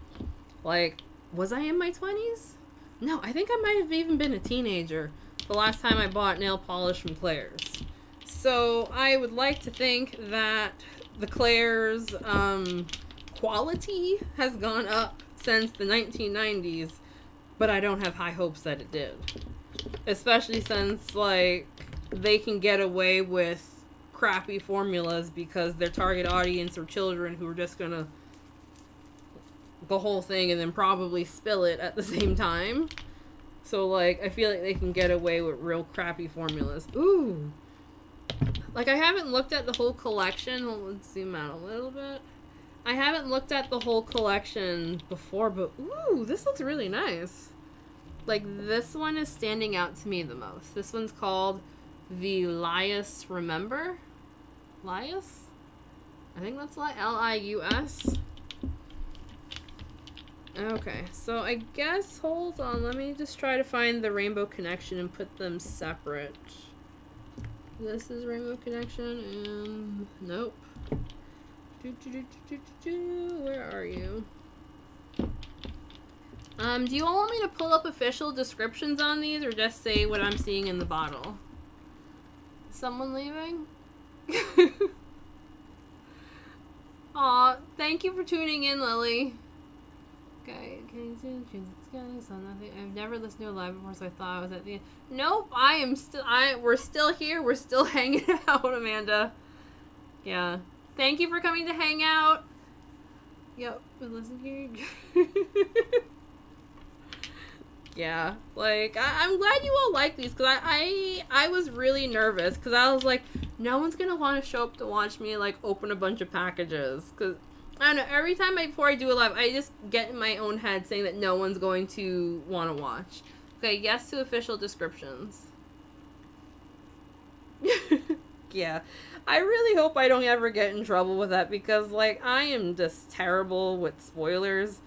Like, was I in my 20s? No, I think I might have even been a teenager the last time I bought nail polish from Claire's. So I would like to think that the Claire's um, quality has gone up since the 1990s, but I don't have high hopes that it did. Especially since, like, they can get away with crappy formulas because their target audience are children who are just gonna the whole thing and then probably spill it at the same time. So like I feel like they can get away with real crappy formulas. Ooh. Like I haven't looked at the whole collection. Let's zoom out a little bit. I haven't looked at the whole collection before, but ooh, this looks really nice. Like this one is standing out to me the most. This one's called the Lias Remember. Lias? I think that's L-I-U-S. Okay, so I guess, hold on, let me just try to find the Rainbow Connection and put them separate. This is Rainbow Connection, and nope. Where are you? Um, do you all want me to pull up official descriptions on these, or just say what I'm seeing in the bottle? Someone leaving? Aw, thank you for tuning in, Lily. Okay, can you see so nothing I've never listened to a live before, so I thought I was at the end. Nope, I am still I we're still here, we're still hanging out, Amanda. Yeah. Thank you for coming to hang out. Yep, listen here. yeah like I, am glad you all like these because I, I i was really nervous because i was like no one's gonna want to show up to watch me like open a bunch of packages because i don't know every time I, before i do a live i just get in my own head saying that no one's going to want to watch okay yes to official descriptions yeah i really hope i don't ever get in trouble with that because like i am just terrible with spoilers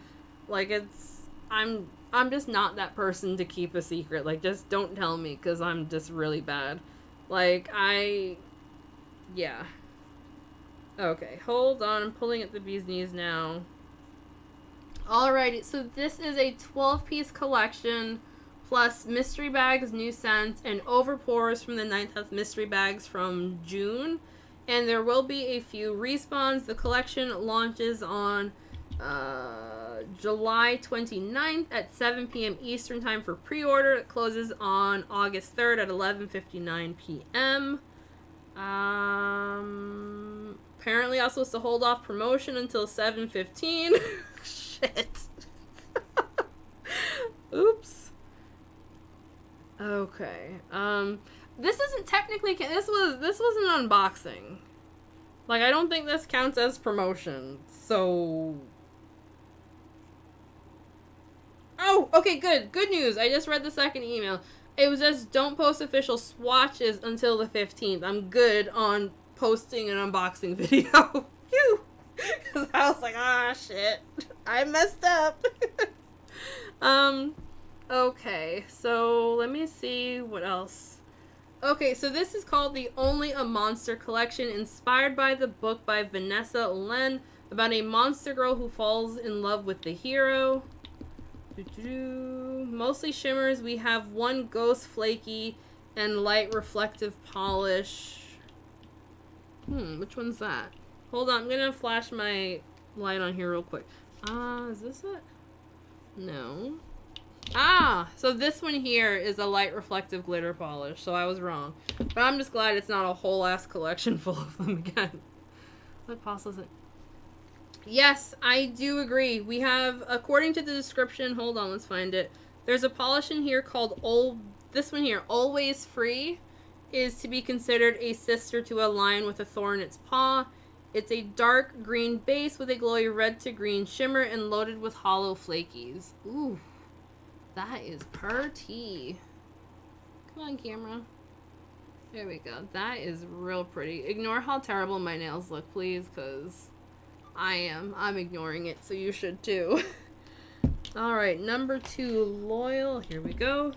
like it's i'm I'm just not that person to keep a secret. Like, just don't tell me because I'm just really bad. Like, I. Yeah. Okay, hold on. I'm pulling at the bee's knees now. Alrighty, so this is a 12 piece collection plus mystery bags, new scents, and overpours from the 9th mystery bags from June. And there will be a few respawns. The collection launches on uh, July 29th at 7 p.m. Eastern Time for pre-order. It closes on August 3rd at 11:59 p.m. Um, apparently, I'm supposed to hold off promotion until 7:15. Shit. shit. Oops. Okay. Um this isn't technically this was this was an unboxing. Like I don't think this counts as promotion. So Oh, okay, good. Good news. I just read the second email. It was just don't post official swatches until the 15th. I'm good on posting an unboxing video. Cuz I was like, "Ah, shit. I messed up." um okay. So, let me see what else. Okay, so this is called The Only a Monster Collection, inspired by the book by Vanessa Len about a monster girl who falls in love with the hero. Doo-doo-doo. Mostly shimmers. We have one ghost flaky and light reflective polish. Hmm, which one's that? Hold on, I'm gonna flash my light on here real quick. Ah, uh, is this it? No. Ah, so this one here is a light reflective glitter polish, so I was wrong. But I'm just glad it's not a whole ass collection full of them again. What polish is it? Yes, I do agree. We have, according to the description, hold on, let's find it. There's a polish in here called Old, this one here, Always Free, is to be considered a sister to a lion with a thorn in its paw. It's a dark green base with a glowy red to green shimmer and loaded with hollow flakies. Ooh, that is pretty. Come on, camera. There we go. That is real pretty. Ignore how terrible my nails look, please, because I am. I'm ignoring it, so you should too. Alright, number two, Loyal. Here we go.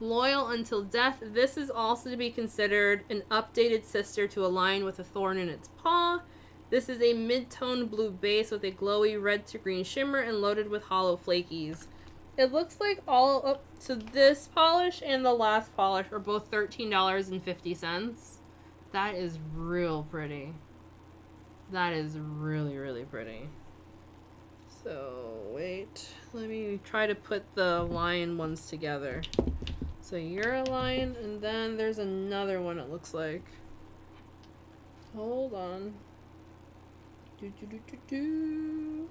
Loyal Until Death. This is also to be considered an updated sister to a lion with a thorn in its paw. This is a mid-tone blue base with a glowy red to green shimmer and loaded with hollow flakies. It looks like all up to this polish and the last polish are both $13.50. That is real pretty. That is really, really pretty. So, wait. Let me try to put the lion ones together. A lion, and then there's another one it looks like. Hold on. Do, do, do, do, do.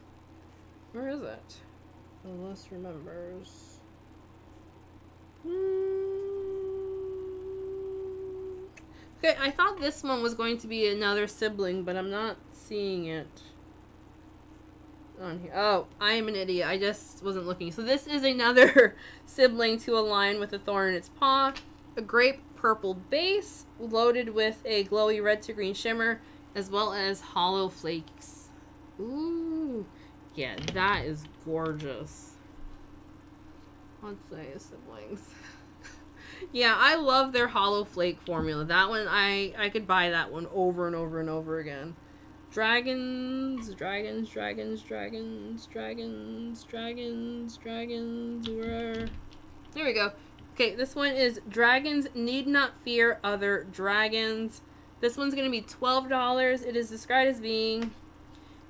Where is it? Unless remembers. Hmm. Okay, I thought this one was going to be another sibling, but I'm not seeing it on here. Oh, I am an idiot. I just wasn't looking. So this is another sibling to a lion with a thorn in its paw. A grape purple base loaded with a glowy red to green shimmer as well as hollow flakes. Ooh. Yeah, that is gorgeous. Let's say siblings. yeah, I love their hollow flake formula. That one, I, I could buy that one over and over and over again. Dragons, dragons, dragons, dragons, dragons, dragons, dragons, where? There we go. Okay, this one is Dragons Need Not Fear Other Dragons. This one's going to be $12. It is described as being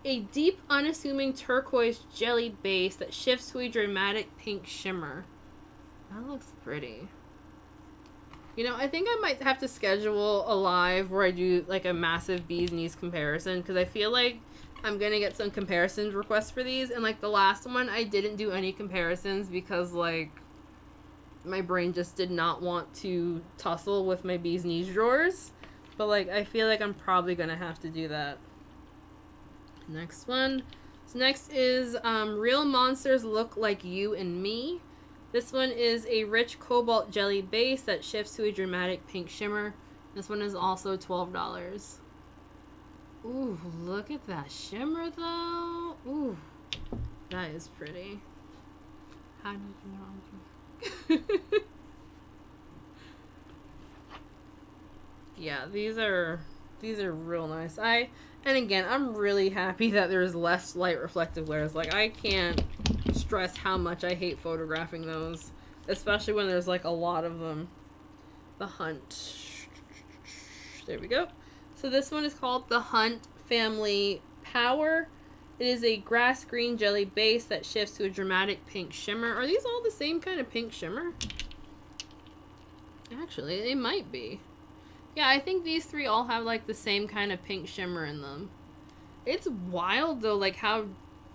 a deep, unassuming turquoise jelly base that shifts to a dramatic pink shimmer. That looks pretty. You know, I think I might have to schedule a live where I do like a massive bees knees comparison because I feel like I'm gonna get some comparison requests for these. And like the last one, I didn't do any comparisons because like my brain just did not want to tussle with my bees knees drawers. But like I feel like I'm probably gonna have to do that. Next one. So next is um, Real Monsters Look Like You and Me. This one is a rich cobalt jelly base that shifts to a dramatic pink shimmer. This one is also $12. Ooh, look at that shimmer though. Ooh, that is pretty. How did you know? yeah, these are these are real nice. I and again, I'm really happy that there's less light reflective layers. Like I can't stress how much I hate photographing those, especially when there's like a lot of them. The Hunt. There we go. So this one is called the Hunt Family Power. It is a grass green jelly base that shifts to a dramatic pink shimmer. Are these all the same kind of pink shimmer? Actually, they might be. Yeah, I think these three all have like the same kind of pink shimmer in them. It's wild though, like how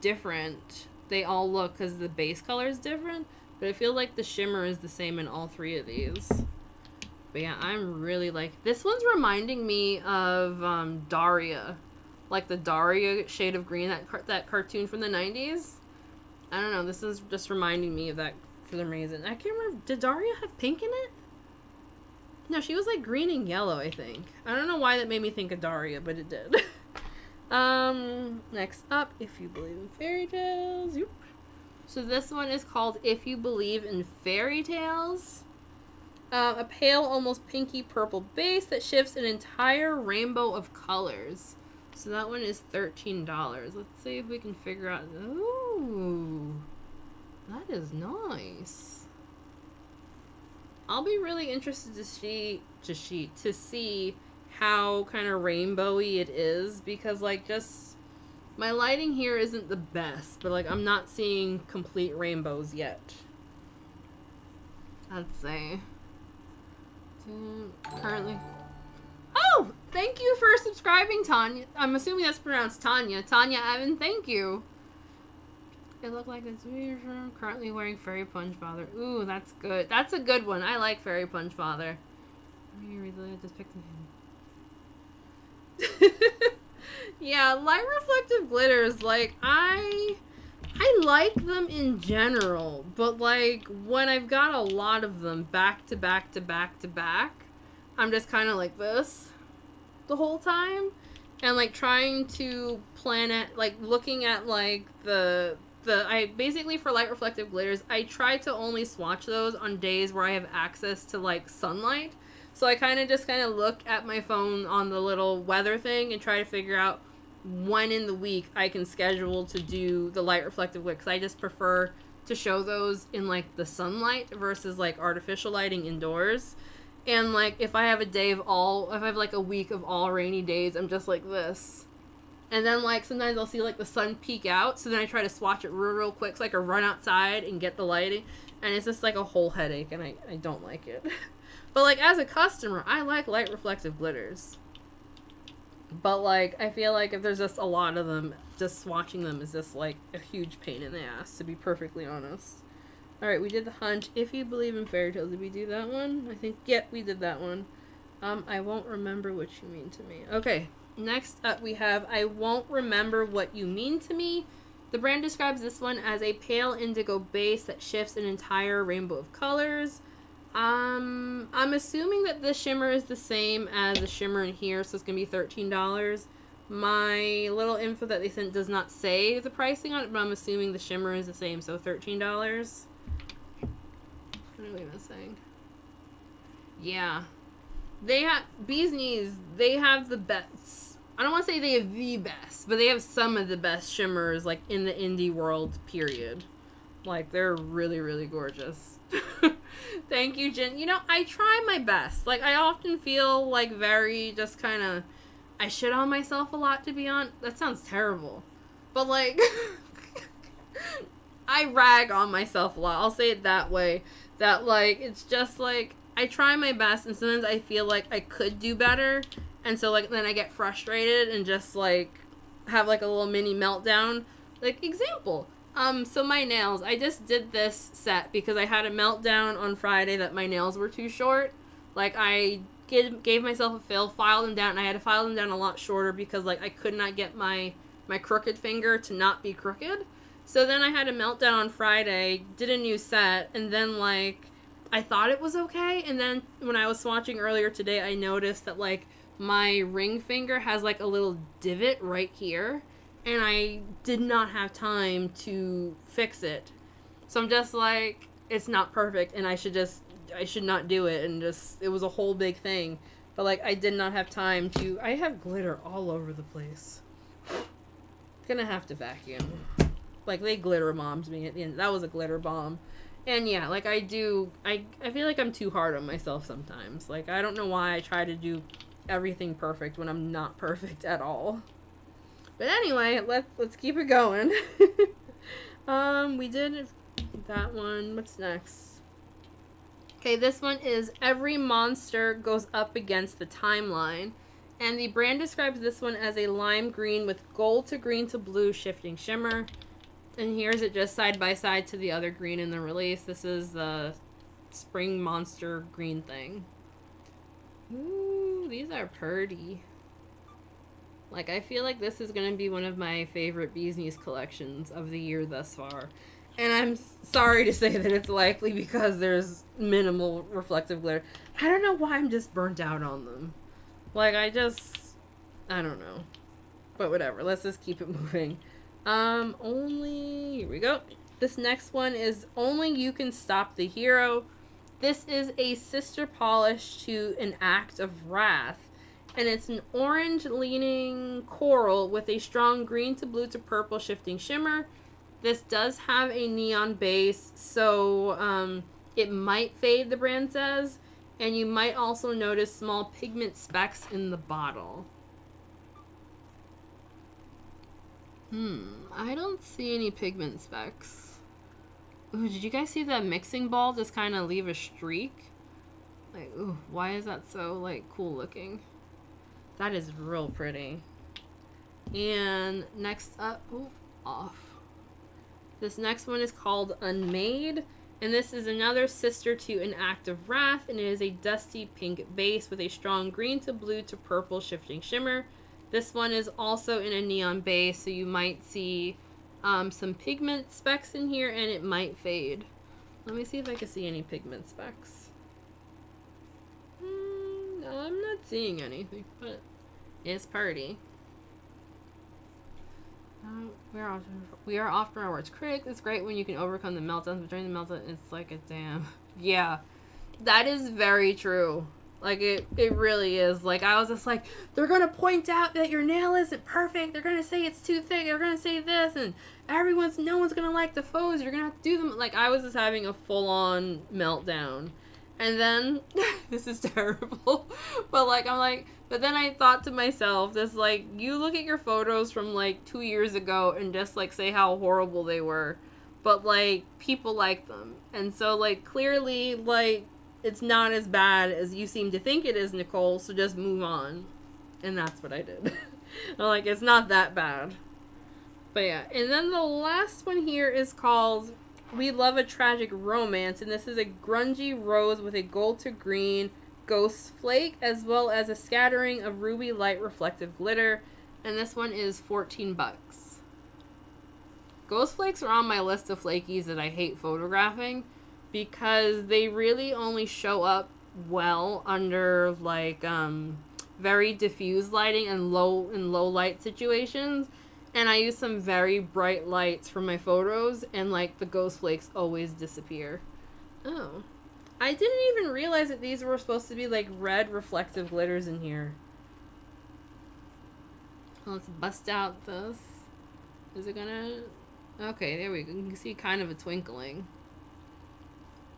different they all look because the base color is different. But I feel like the shimmer is the same in all three of these. But yeah, I'm really like this one's reminding me of um, Daria, like the Daria shade of green that car- that cartoon from the '90s. I don't know. This is just reminding me of that for some reason. I can't remember. Did Daria have pink in it? No, she was like green and yellow. I think. I don't know why that made me think of Daria, but it did. um, next up, if you believe in fairy tales. Yep. So this one is called If You Believe in Fairy Tales. Uh, a pale, almost pinky purple base that shifts an entire rainbow of colors. So that one is $13. Let's see if we can figure out. Ooh, that is nice. I'll be really interested to see to see to see how kind of rainbowy it is because like just my lighting here isn't the best, but like I'm not seeing complete rainbows yet. Let's see. Mm, currently. Oh, thank you for subscribing, Tanya. I'm assuming that's pronounced Tanya. Tanya Evan, thank you. It looked like it's weird. Currently wearing Fairy Punch Father. Ooh, that's good. That's a good one. I like Fairy Punch Father. Just pick the Yeah, light reflective glitters, like I I like them in general, but like when I've got a lot of them back to back to back to back, I'm just kind of like this the whole time and like trying to plan it like looking at like the the I basically for light reflective glitters, I try to only swatch those on days where I have access to like sunlight. So I kind of just kind of look at my phone on the little weather thing and try to figure out when in the week I can schedule to do the light reflective glitter because I just prefer to show those in like the sunlight versus like artificial lighting indoors. And like if I have a day of all, if I have like a week of all rainy days, I'm just like this. And then like sometimes I'll see like the sun peek out, so then I try to swatch it real real quick so I can run outside and get the lighting. And it's just like a whole headache and I, I don't like it. but like as a customer, I like light reflective glitters. But like I feel like if there's just a lot of them, just swatching them is just like a huge pain in the ass, to be perfectly honest. Alright, we did the hunch. If you believe in fairy tales, did we do that one? I think, yep, we did that one. Um, I won't remember what you mean to me. Okay, Next up, we have I Won't Remember What You Mean to Me. The brand describes this one as a pale indigo base that shifts an entire rainbow of colors. Um, I'm assuming that the shimmer is the same as the shimmer in here, so it's going to be $13. My little info that they sent does not say the pricing on it, but I'm assuming the shimmer is the same, so $13. What are we missing? Yeah. They have, Bee's Knees, they have the best I don't want to say they have the best, but they have some of the best shimmers like in the indie world. Period. Like they're really really gorgeous. Thank you, Jen. You know I try my best. Like I often feel like very just kind of I shit on myself a lot to be on. That sounds terrible, but like I rag on myself a lot. I'll say it that way. That like it's just like I try my best, and sometimes I feel like I could do better, and so like then I get frustrated and just like have like a little mini meltdown. Like example, um, so my nails, I just did this set because I had a meltdown on Friday that my nails were too short. Like I gave, gave myself a fill, filed them down, and I had to file them down a lot shorter because like I could not get my my crooked finger to not be crooked. So then I had a meltdown on Friday, did a new set, and then like I thought it was okay, and then when I was swatching earlier today, I noticed that like my ring finger has like a little divot right here and I did not have time to fix it. So I'm just like it's not perfect and I should just I should not do it and just it was a whole big thing. But like I did not have time to I have glitter all over the place. Gonna have to vacuum. Like they glitter bombed me at the end. That was a glitter bomb. And yeah, like I do I I feel like I'm too hard on myself sometimes. Like I don't know why I try to do everything perfect when I'm not perfect at all. But anyway, let's let's keep it going. um, we did that one. What's next? Okay, this one is every monster goes up against the timeline. And the brand describes this one as a lime green with gold to green to blue shifting shimmer. And here's it just side by side to the other green in the release. This is the spring monster green thing. Ooh, these are pretty. Like, I feel like this is going to be one of my favorite Bee's Knees collections of the year thus far. And I'm sorry to say that it's likely because there's minimal reflective glitter. I don't know why I'm just burnt out on them. Like, I just. I don't know. But whatever. Let's just keep it moving. Um, only. Here we go. This next one is Only You Can Stop the Hero. This is a sister polish to an Act of Wrath. And it's an orange leaning coral with a strong green to blue to purple shifting shimmer. This does have a neon base, so um, it might fade, the brand says. And you might also notice small pigment specks in the bottle. Hmm, I don't see any pigment specks. Ooh, did you guys see that mixing ball just kind of leave a streak? Like, ooh, why is that so, like, cool looking? That is real pretty. And next up, ooh, off. This next one is called Unmade. And this is another sister to an Act of Wrath. And it is a dusty pink base with a strong green to blue to purple shifting shimmer. This one is also in a neon base, so you might see um, some pigment specks in here and it might fade. Let me see if I can see any pigment specks. I'm not seeing anything, but it's party. Uh, we are off, we are off to our worst critic. It's great when you can overcome the meltdowns, but during the meltdown, it's like a damn. Yeah, that is very true. Like it, it really is. Like I was just like, they're gonna point out that your nail isn't perfect. They're gonna say it's too thick. They're gonna say this, and everyone's, no one's gonna like the foes. You're gonna have to do them. Like I was just having a full on meltdown, and then this is terrible. but like I'm like, but then I thought to myself, this like you look at your photos from like two years ago and just like say how horrible they were, but like people like them, and so like clearly like it's not as bad as you seem to think it is, Nicole, so just move on. And that's what I did. I'm like, it's not that bad. But yeah, and then the last one here is called We Love a Tragic Romance, and this is a grungy rose with a gold to green ghost flake, as well as a scattering of ruby light reflective glitter. And this one is 14 bucks. Ghost flakes are on my list of flakies that I hate photographing because they really only show up well under like um very diffuse lighting and low and low light situations and I use some very bright lights for my photos and like the ghost flakes always disappear. Oh. I didn't even realize that these were supposed to be like red reflective glitters in here. Let's bust out this. Is it gonna Okay, there we go. You can see kind of a twinkling.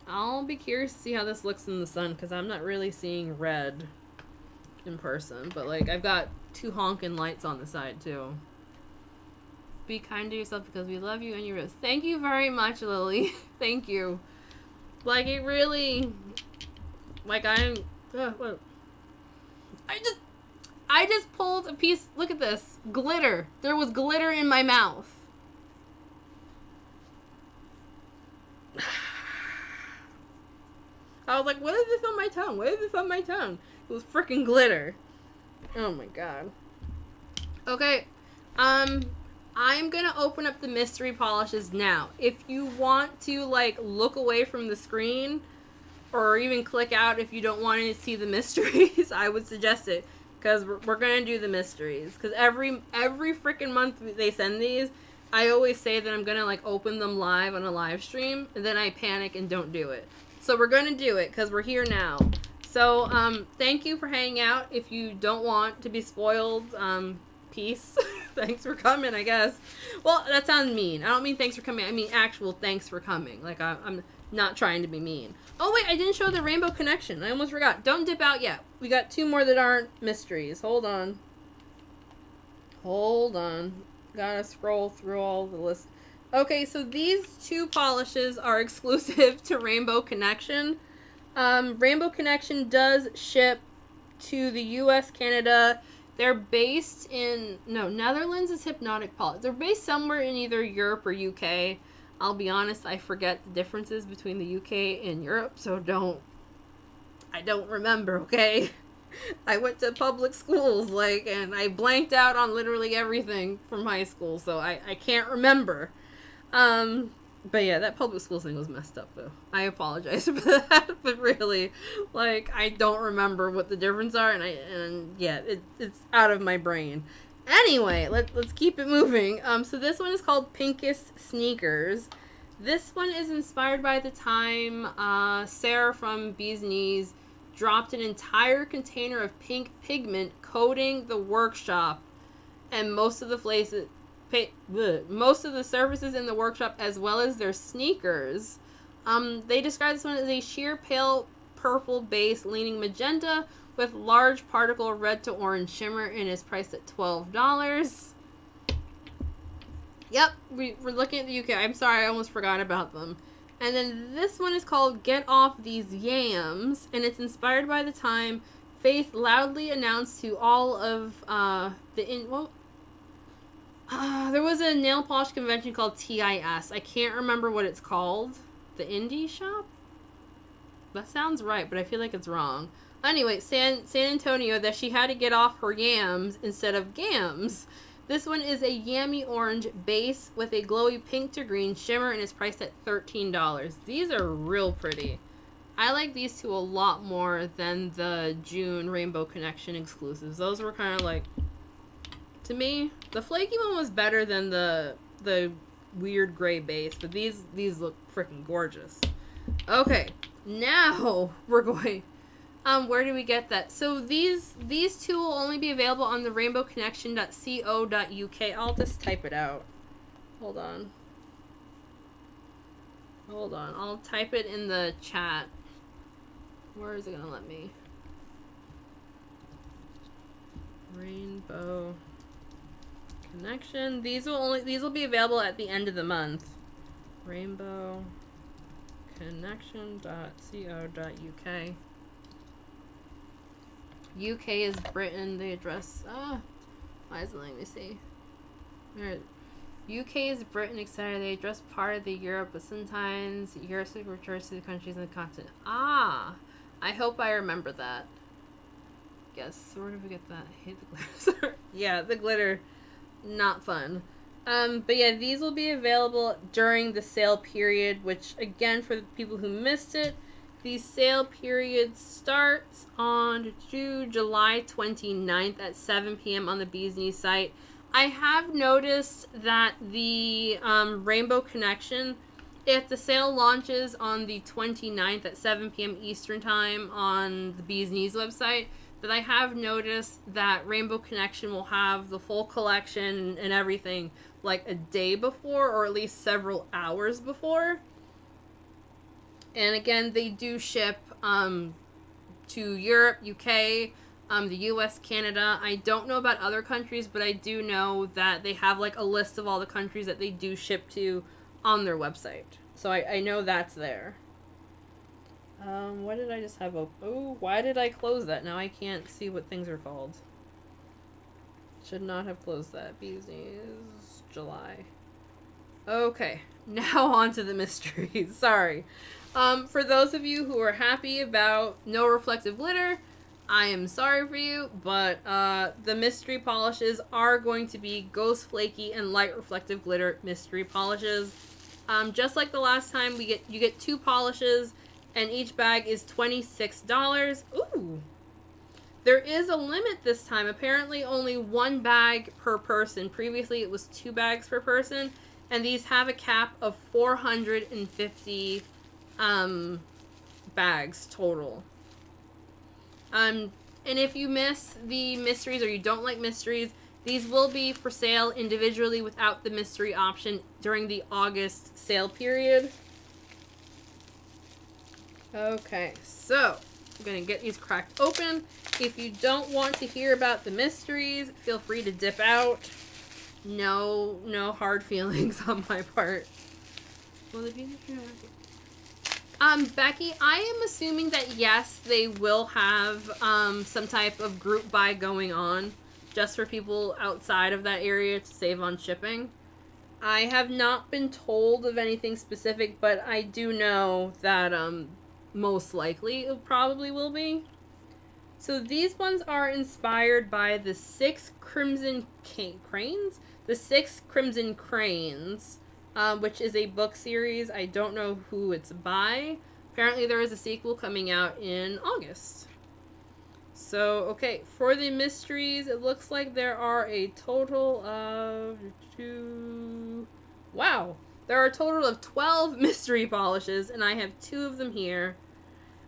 I'll be curious to see how this looks in the sun because I'm not really seeing red in person. But like I've got two honking lights on the side too. Be kind to yourself because we love you and your wrist. Thank you very much, Lily. Thank you. Like it really, like I'm. Uh, what? I just, I just pulled a piece. Look at this glitter. There was glitter in my mouth. I was like, what is this on my tongue? What is this on my tongue? It was freaking glitter. Oh my god. Okay. Um I'm gonna open up the mystery polishes now. If you want to like look away from the screen or even click out if you don't want to see the mysteries, I would suggest it because we're, we're gonna do the mysteries. Because every every freaking month they send these, I always say that I'm gonna like open them live on a live stream, and then I panic and don't do it. So we're gonna do it because we're here now. So um, thank you for hanging out. If you don't want to be spoiled, um, peace. thanks for coming, I guess. Well, that sounds mean. I don't mean thanks for coming. I mean actual thanks for coming. Like I, I'm not trying to be mean. Oh wait, I didn't show the Rainbow Connection. I almost forgot. Don't dip out yet. We got two more that aren't mysteries. Hold on. Hold on. Gotta scroll through all the list. Okay, so these two polishes are exclusive to Rainbow Connection. Um, Rainbow Connection does ship to the US, Canada, They're based in no Netherlands is hypnotic polish. They're based somewhere in either Europe or UK. I'll be honest, I forget the differences between the UK and Europe, so don't I don't remember, okay? I went to public schools, like, and I blanked out on literally everything from high school, so I, I can't remember. Um, but yeah, that public school thing was messed up, though. I apologize for that, but really, like, I don't remember what the difference are, and I, and yeah, it, it's out of my brain. Anyway, let, let's keep it moving. Um, so this one is called Pinkest Sneakers. This one is inspired by the time uh, Sarah from Bee's Knees dropped an entire container of pink pigment coating the workshop and most of the places most of the surfaces in the workshop as well as their sneakers um, they describe this one as a sheer pale purple base leaning magenta with large particle red to orange shimmer and is priced at $12 yep we, we're looking at the uk i'm sorry i almost forgot about them. And then this one is called Get Off These Yams, and it's inspired by the time Faith loudly announced to all of uh, the in well, uh, there was a nail polish convention called TIS. I can't remember what it's called. The indie shop. That sounds right, but I feel like it's wrong. Anyway, San San Antonio that she had to get off her yams instead of gams. This one is a yummy orange base with a glowy pink to green shimmer and is priced at $13. These are real pretty. I like these two a lot more than the June Rainbow Connection exclusives. Those were kind of like, to me, the flaky one was better than the the weird gray base, but these these look freaking gorgeous. Okay, now we're going um, where do we get that? So these these two will only be available on the rainbowconnection.co.uk. I'll just type it out. Hold on. Hold on. I'll type it in the chat. Where is it gonna let me? Rainbow connection. These will only these will be available at the end of the month. Rainbow connection.co.uk. UK is Britain. The address. Ah, why is it letting me see? UK is Britain, etc. They address part of the Europe, but sometimes Europe refers to the countries on the continent. Ah, I hope I remember that. Yes, where did we get that? I hate the glitter. yeah, the glitter, not fun. Um, but yeah, these will be available during the sale period, which again, for the people who missed it, the sale period starts on July 29th at 7 p.m. on the Bee's Knees site. I have noticed that the um, Rainbow Connection, if the sale launches on the 29th at 7 p.m. Eastern Time on the Bee's Knees website, that I have noticed that Rainbow Connection will have the full collection and everything like a day before or at least several hours before. And again, they do ship um, to Europe, UK, um, the US, Canada. I don't know about other countries, but I do know that they have like a list of all the countries that they do ship to on their website. So I, I know that's there. Um, what did I just have open? Oh, why did I close that? Now I can't see what things are called. Should not have closed that. Bee's Knees, July. Okay, now on to the mysteries. Sorry. Um, for those of you who are happy about no reflective glitter, I am sorry for you, but uh, the mystery polishes are going to be Ghost Flaky and Light Reflective Glitter mystery polishes. Um, just like the last time, we get you get two polishes, and each bag is $26. Ooh! There is a limit this time. Apparently only one bag per person. Previously it was two bags per person, and these have a cap of 450 um, bags total. Um, and if you miss the mysteries or you don't like mysteries, these will be for sale individually without the mystery option during the August sale period. Okay, so I'm going to get these cracked open. If you don't want to hear about the mysteries, feel free to dip out. No, no hard feelings on my part. Well, if you um, Becky, I am assuming that yes, they will have um, some type of group buy going on. just for people outside of that area to save on shipping. I have not been told of anything specific, but I do know that um, most likely it probably will be. So these ones are inspired by the six Crimson Cranes? The Six Crimson Cranes, um, which is a book series. I don't know who it's by. Apparently, there is a sequel coming out in August. So, okay, for the mysteries, it looks like there are a total of two. Wow! There are a total of 12 mystery polishes, and I have two of them here.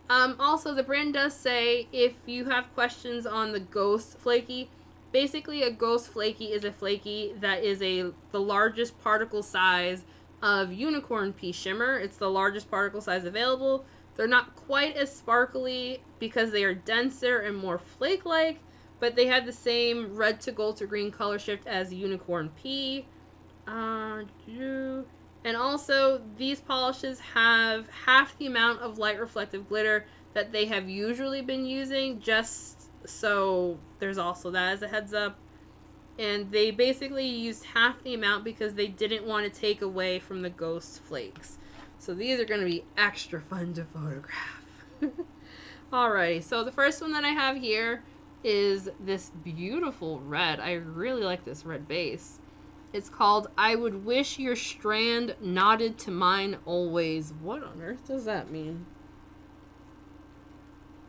Um, also, the brand does say if you have questions on the Ghost Flaky, basically a Ghost Flaky is a flaky that is a the largest particle size of Unicorn Pee Shimmer. It's the largest particle size available. They're not quite as sparkly because they are denser and more flake-like, but they have the same red to gold to green color shift as Unicorn Pee. Uh, and also, these polishes have half the amount of light reflective glitter that they have usually been using, just so there's also that as a heads up. And they basically used half the amount because they didn't want to take away from the ghost flakes. So these are going to be extra fun to photograph. Alrighty, so the first one that I have here is this beautiful red. I really like this red base. It's called I Would Wish Your Strand Knotted to Mine Always. What on earth does that mean?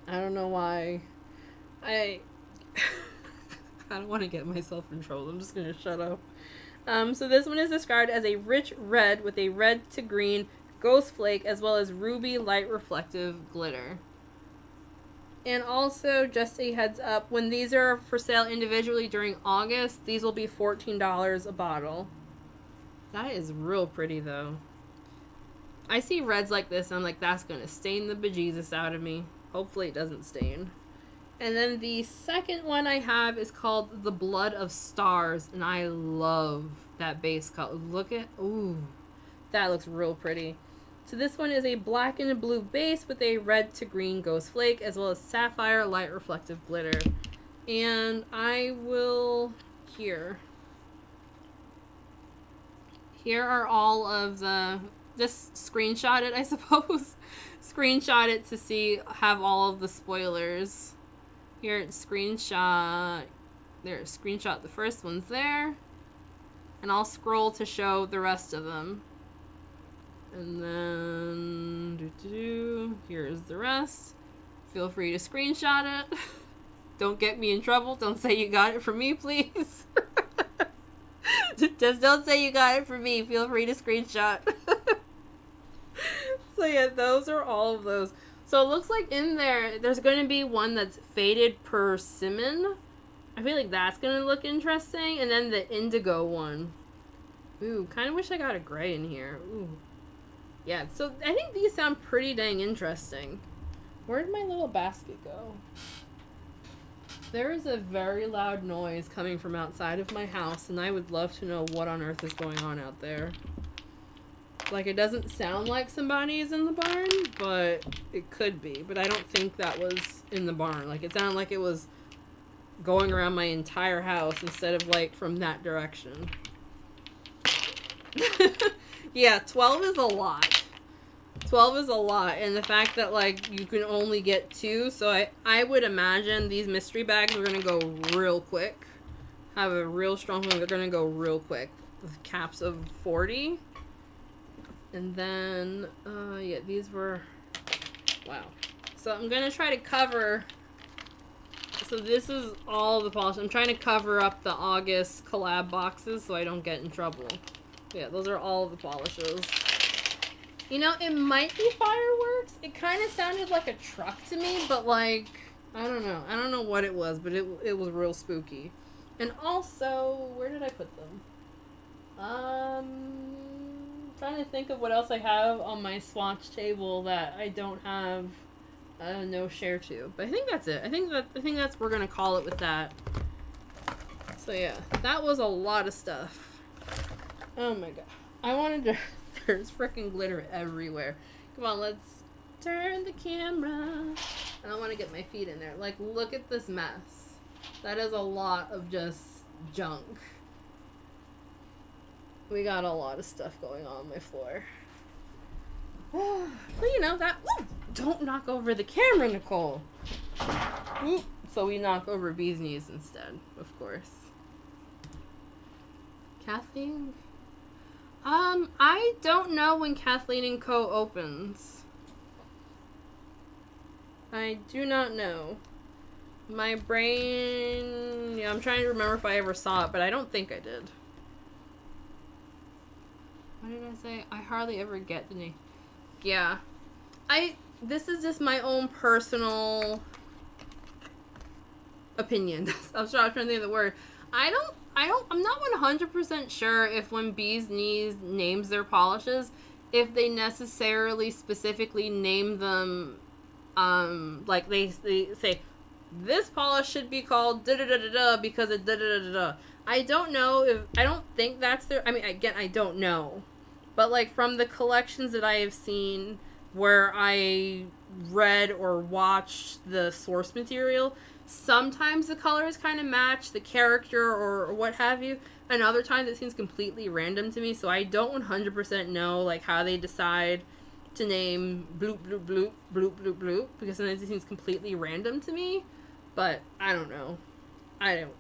I don't know why. I I don't want to get myself in trouble. I'm just going to shut up. Um, so this one is described as a rich red with a red to green ghost flake as well as ruby light reflective glitter. And also, just a heads up, when these are for sale individually during August, these will be $14 a bottle. That is real pretty, though. I see reds like this, and I'm like, that's going to stain the bejesus out of me. Hopefully it doesn't stain. And then the second one I have is called The Blood of Stars, and I love that base color. Look at, ooh, that looks real pretty. So this one is a black and blue base with a red to green ghost flake as well as sapphire light reflective glitter. And I will here. Here are all of the just screenshot it, I suppose. screenshot it to see have all of the spoilers. Here screenshot there screenshot the first ones there. And I'll scroll to show the rest of them. And then, doo -doo here's the rest. Feel free to screenshot it. don't get me in trouble. Don't say you got it from me, please. Just don't say you got it from me. Feel free to screenshot. so yeah, those are all of those. So it looks like in there, there's going to be one that's faded persimmon. I feel like that's going to look interesting. And then the indigo one. Ooh, kind of wish I got a gray in here. Ooh. Yeah, so I think these sound pretty dang interesting. Where'd my little basket go? There is a very loud noise coming from outside of my house, and I would love to know what on earth is going on out there. Like, it doesn't sound like somebody is in the barn, but it could be. But I don't think that was in the barn. Like, it sounded like it was going around my entire house instead of, like, from that direction. yeah, 12 is a lot. 12 is a lot, and the fact that, like, you can only get two, so I, I would imagine these mystery bags are going to go real quick. Have a real strong feeling they're going to go real quick. With caps of 40. And then, uh, yeah, these were, wow. So I'm going to try to cover, so this is all the polish. I'm trying to cover up the August collab boxes so I don't get in trouble. Yeah, those are all the polishes. You know, it might be fireworks. It kind of sounded like a truck to me, but like, I don't know. I don't know what it was, but it, it was real spooky. And also, where did I put them? Um, trying to think of what else I have on my swatch table that I don't have uh, no share to. But I think that's it. I think that I think that's we're gonna call it with that. So yeah, that was a lot of stuff. Oh my god. I wanted to there's freaking glitter everywhere. Come on, let's turn the camera. I don't want to get my feet in there. Like, look at this mess. That is a lot of just junk. We got a lot of stuff going on my floor. but you know that. Ooh, don't knock over the camera, Nicole. Ooh, so we knock over Bee's knees instead, of course. Kathleen. Um, I don't know when Kathleen and Co. opens. I do not know. My brain. Yeah, I'm trying to remember if I ever saw it, but I don't think I did. What did I say? I hardly ever get the name. Yeah. I. This is just my own personal opinion. I was trying to think of the word. I don't. I don't. I'm not 100% sure if when Bee's Knees names their polishes, if they necessarily specifically name them, um, like they, they say, this polish should be called da da da da da because it da da da da. I don't know if I don't think that's their. I mean, again, I don't know, but like from the collections that I have seen where I read or watched the source material, sometimes the colors kind of match the character or, what have you, and other times it seems completely random to me. So I don't 100% know like how they decide to name bloop bloop bloop bloop bloop bloop because sometimes it seems completely random to me but I don't know. I don't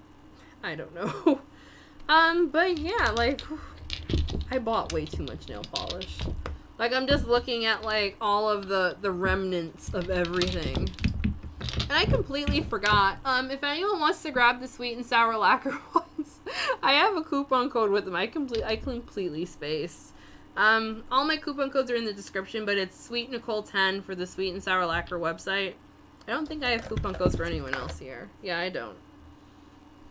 I don't know. um, but yeah, like I bought way too much nail polish. Like I'm just looking at like all of the the remnants of everything. And I completely forgot. Um, if anyone wants to grab the sweet and sour lacquer ones, I have a coupon code with them. I complete I completely space. Um, all my coupon codes are in the description, but it's Sweet Nicole 10 for the Sweet and Sour Lacquer website. I don't think I have coupon codes for anyone else here. Yeah, I don't.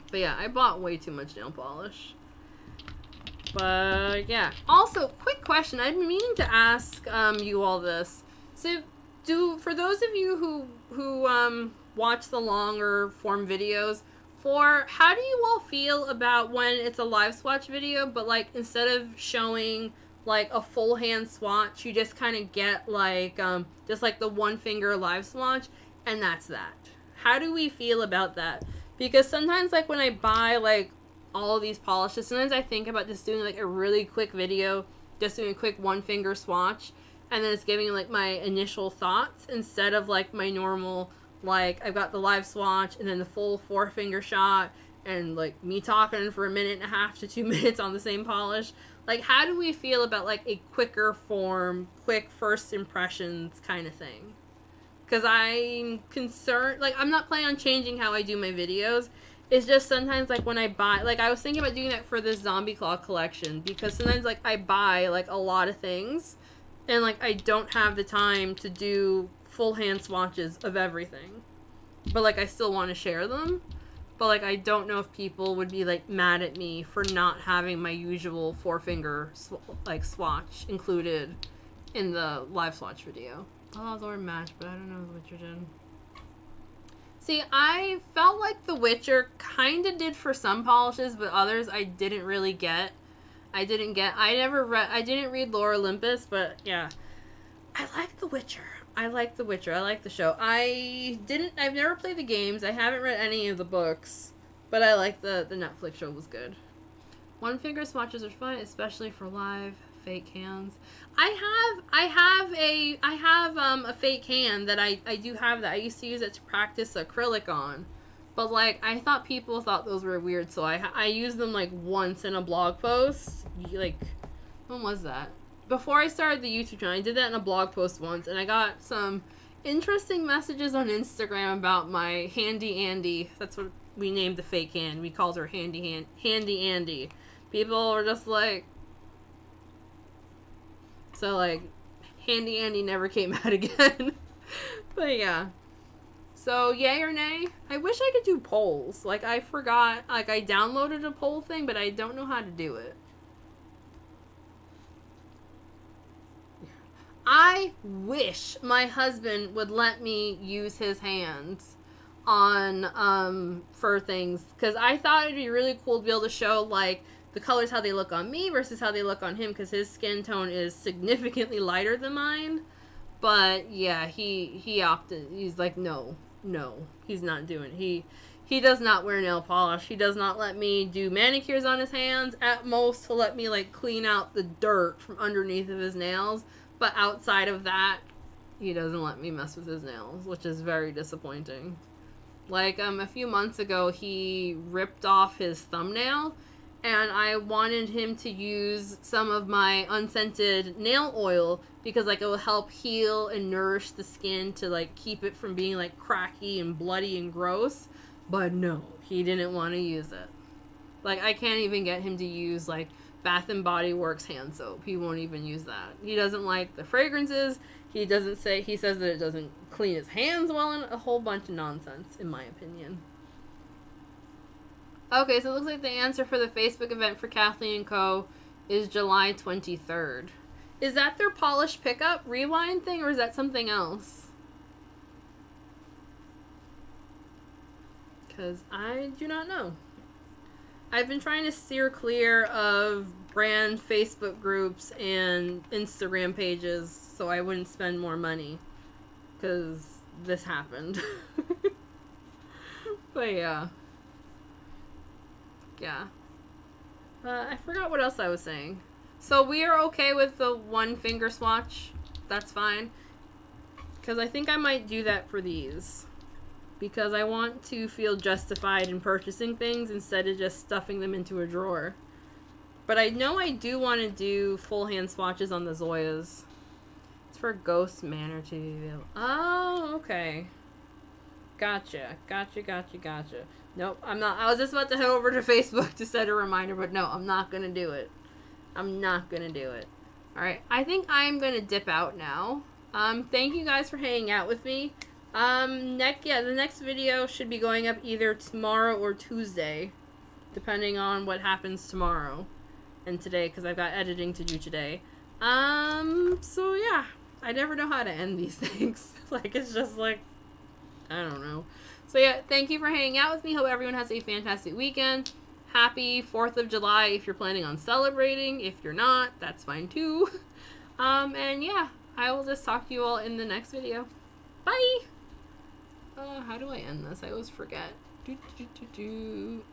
But yeah, I bought way too much nail polish. But yeah. Also, quick question. I've been meaning to ask um, you all this. So, do for those of you who who um, watch the longer form videos, for how do you all feel about when it's a live swatch video, but like instead of showing like a full hand swatch, you just kind of get like um, just like the one finger live swatch, and that's that. How do we feel about that? Because sometimes like when I buy like all of these polishes, sometimes I think about just doing like a really quick video, just doing a quick one finger swatch, and then it's giving like my initial thoughts instead of like my normal like I've got the live swatch and then the full four finger shot and like me talking for a minute and a half to two minutes on the same polish. Like how do we feel about like a quicker form, quick first impressions kind of thing? Because I'm concerned, like I'm not planning on changing how I do my videos. It's just sometimes like when I buy, like I was thinking about doing that for this Zombie Claw collection because sometimes like I buy like a lot of things and like I don't have the time to do full hand swatches of everything. But like I still want to share them. But like I don't know if people would be like mad at me for not having my usual four finger sw- like swatch included in the live swatch video. Oh, the word match, but I don't know what Witcher did. See, I felt like The Witcher kind of did for some polishes, but others I didn't really get. I didn't get. I never read. I didn't read Lore Olympus, but yeah, I like The Witcher. I like The Witcher. I like the show. I didn't. I've never played the games. I haven't read any of the books, but I like the the Netflix show was good. One finger swatches are fun, especially for live fake hands. I have I have a I have um a fake hand that I I do have that. I used to use it to practice acrylic on. But like I thought people thought those were weird, so I I used them like once in a blog post. Like when was that? Before I started the YouTube channel, I did that in a blog post once and I got some interesting messages on Instagram about my handy Andy. That's what we named the fake hand. We called her handy hand handy Andy. People were just like so like Handy Andy never came out again. but yeah. So yay or nay? I wish I could do polls. Like I forgot like I downloaded a poll thing, but I don't know how to do it. I wish my husband would let me use his hands on um for things cuz I thought it'd be really cool to be able to show like the colors how they look on me versus how they look on him because his skin tone is significantly lighter than mine. But yeah, he he opted. He's like, no, no, he's not doing. He he does not wear nail polish. He does not let me do manicures on his hands. At most, he'll let me like clean out the dirt from underneath of his nails. But outside of that, he doesn't let me mess with his nails, which is very disappointing. Like um a few months ago, he ripped off his thumbnail and I wanted him to use some of my unscented nail oil because like it will help heal and nourish the skin to like keep it from being like cracky and bloody and gross. But no, he didn't want to use it. Like I can't even get him to use like Bath and Body Works hand soap. He won't even use that. He doesn't like the fragrances. He doesn't say he says that it doesn't clean his hands well and a whole bunch of nonsense in my opinion. Okay, so it looks like the answer for the Facebook event for Kathleen Co. is July 23rd. Is that their polish pickup rewind thing or is that something else? Because I do not know. I've been trying to steer clear of brand Facebook groups and Instagram pages so I wouldn't spend more money. Because this happened. but yeah. Yeah. Uh, I forgot what else I was saying. So we are okay with the one finger swatch. That's fine. Because I think I might do that for these. Because I want to feel justified in purchasing things instead of just stuffing them into a drawer. But I know I do want to do full hand swatches on the Zoyas. It's for Ghost Manor to be Oh, okay. Gotcha. Gotcha, gotcha, gotcha. Nope, I'm not. I was just about to head over to Facebook to set a reminder, but no, I'm not going to do it. I'm not going to do it. Alright, I think I'm going to dip out now. Um, thank you guys for hanging out with me. Um, next, yeah, the next video should be going up either tomorrow or Tuesday, depending on what happens tomorrow and today, because I've got editing to do today. Um, so yeah, I never know how to end these things. like, it's just like, I don't know. So yeah, thank you for hanging out with me. Hope everyone has a fantastic weekend. Happy 4th of July if you're planning on celebrating. If you're not, that's fine too. Um, and yeah, I will just talk to you all in the next video. Bye! Uh, how do I end this? I always forget. Do, do, do, do.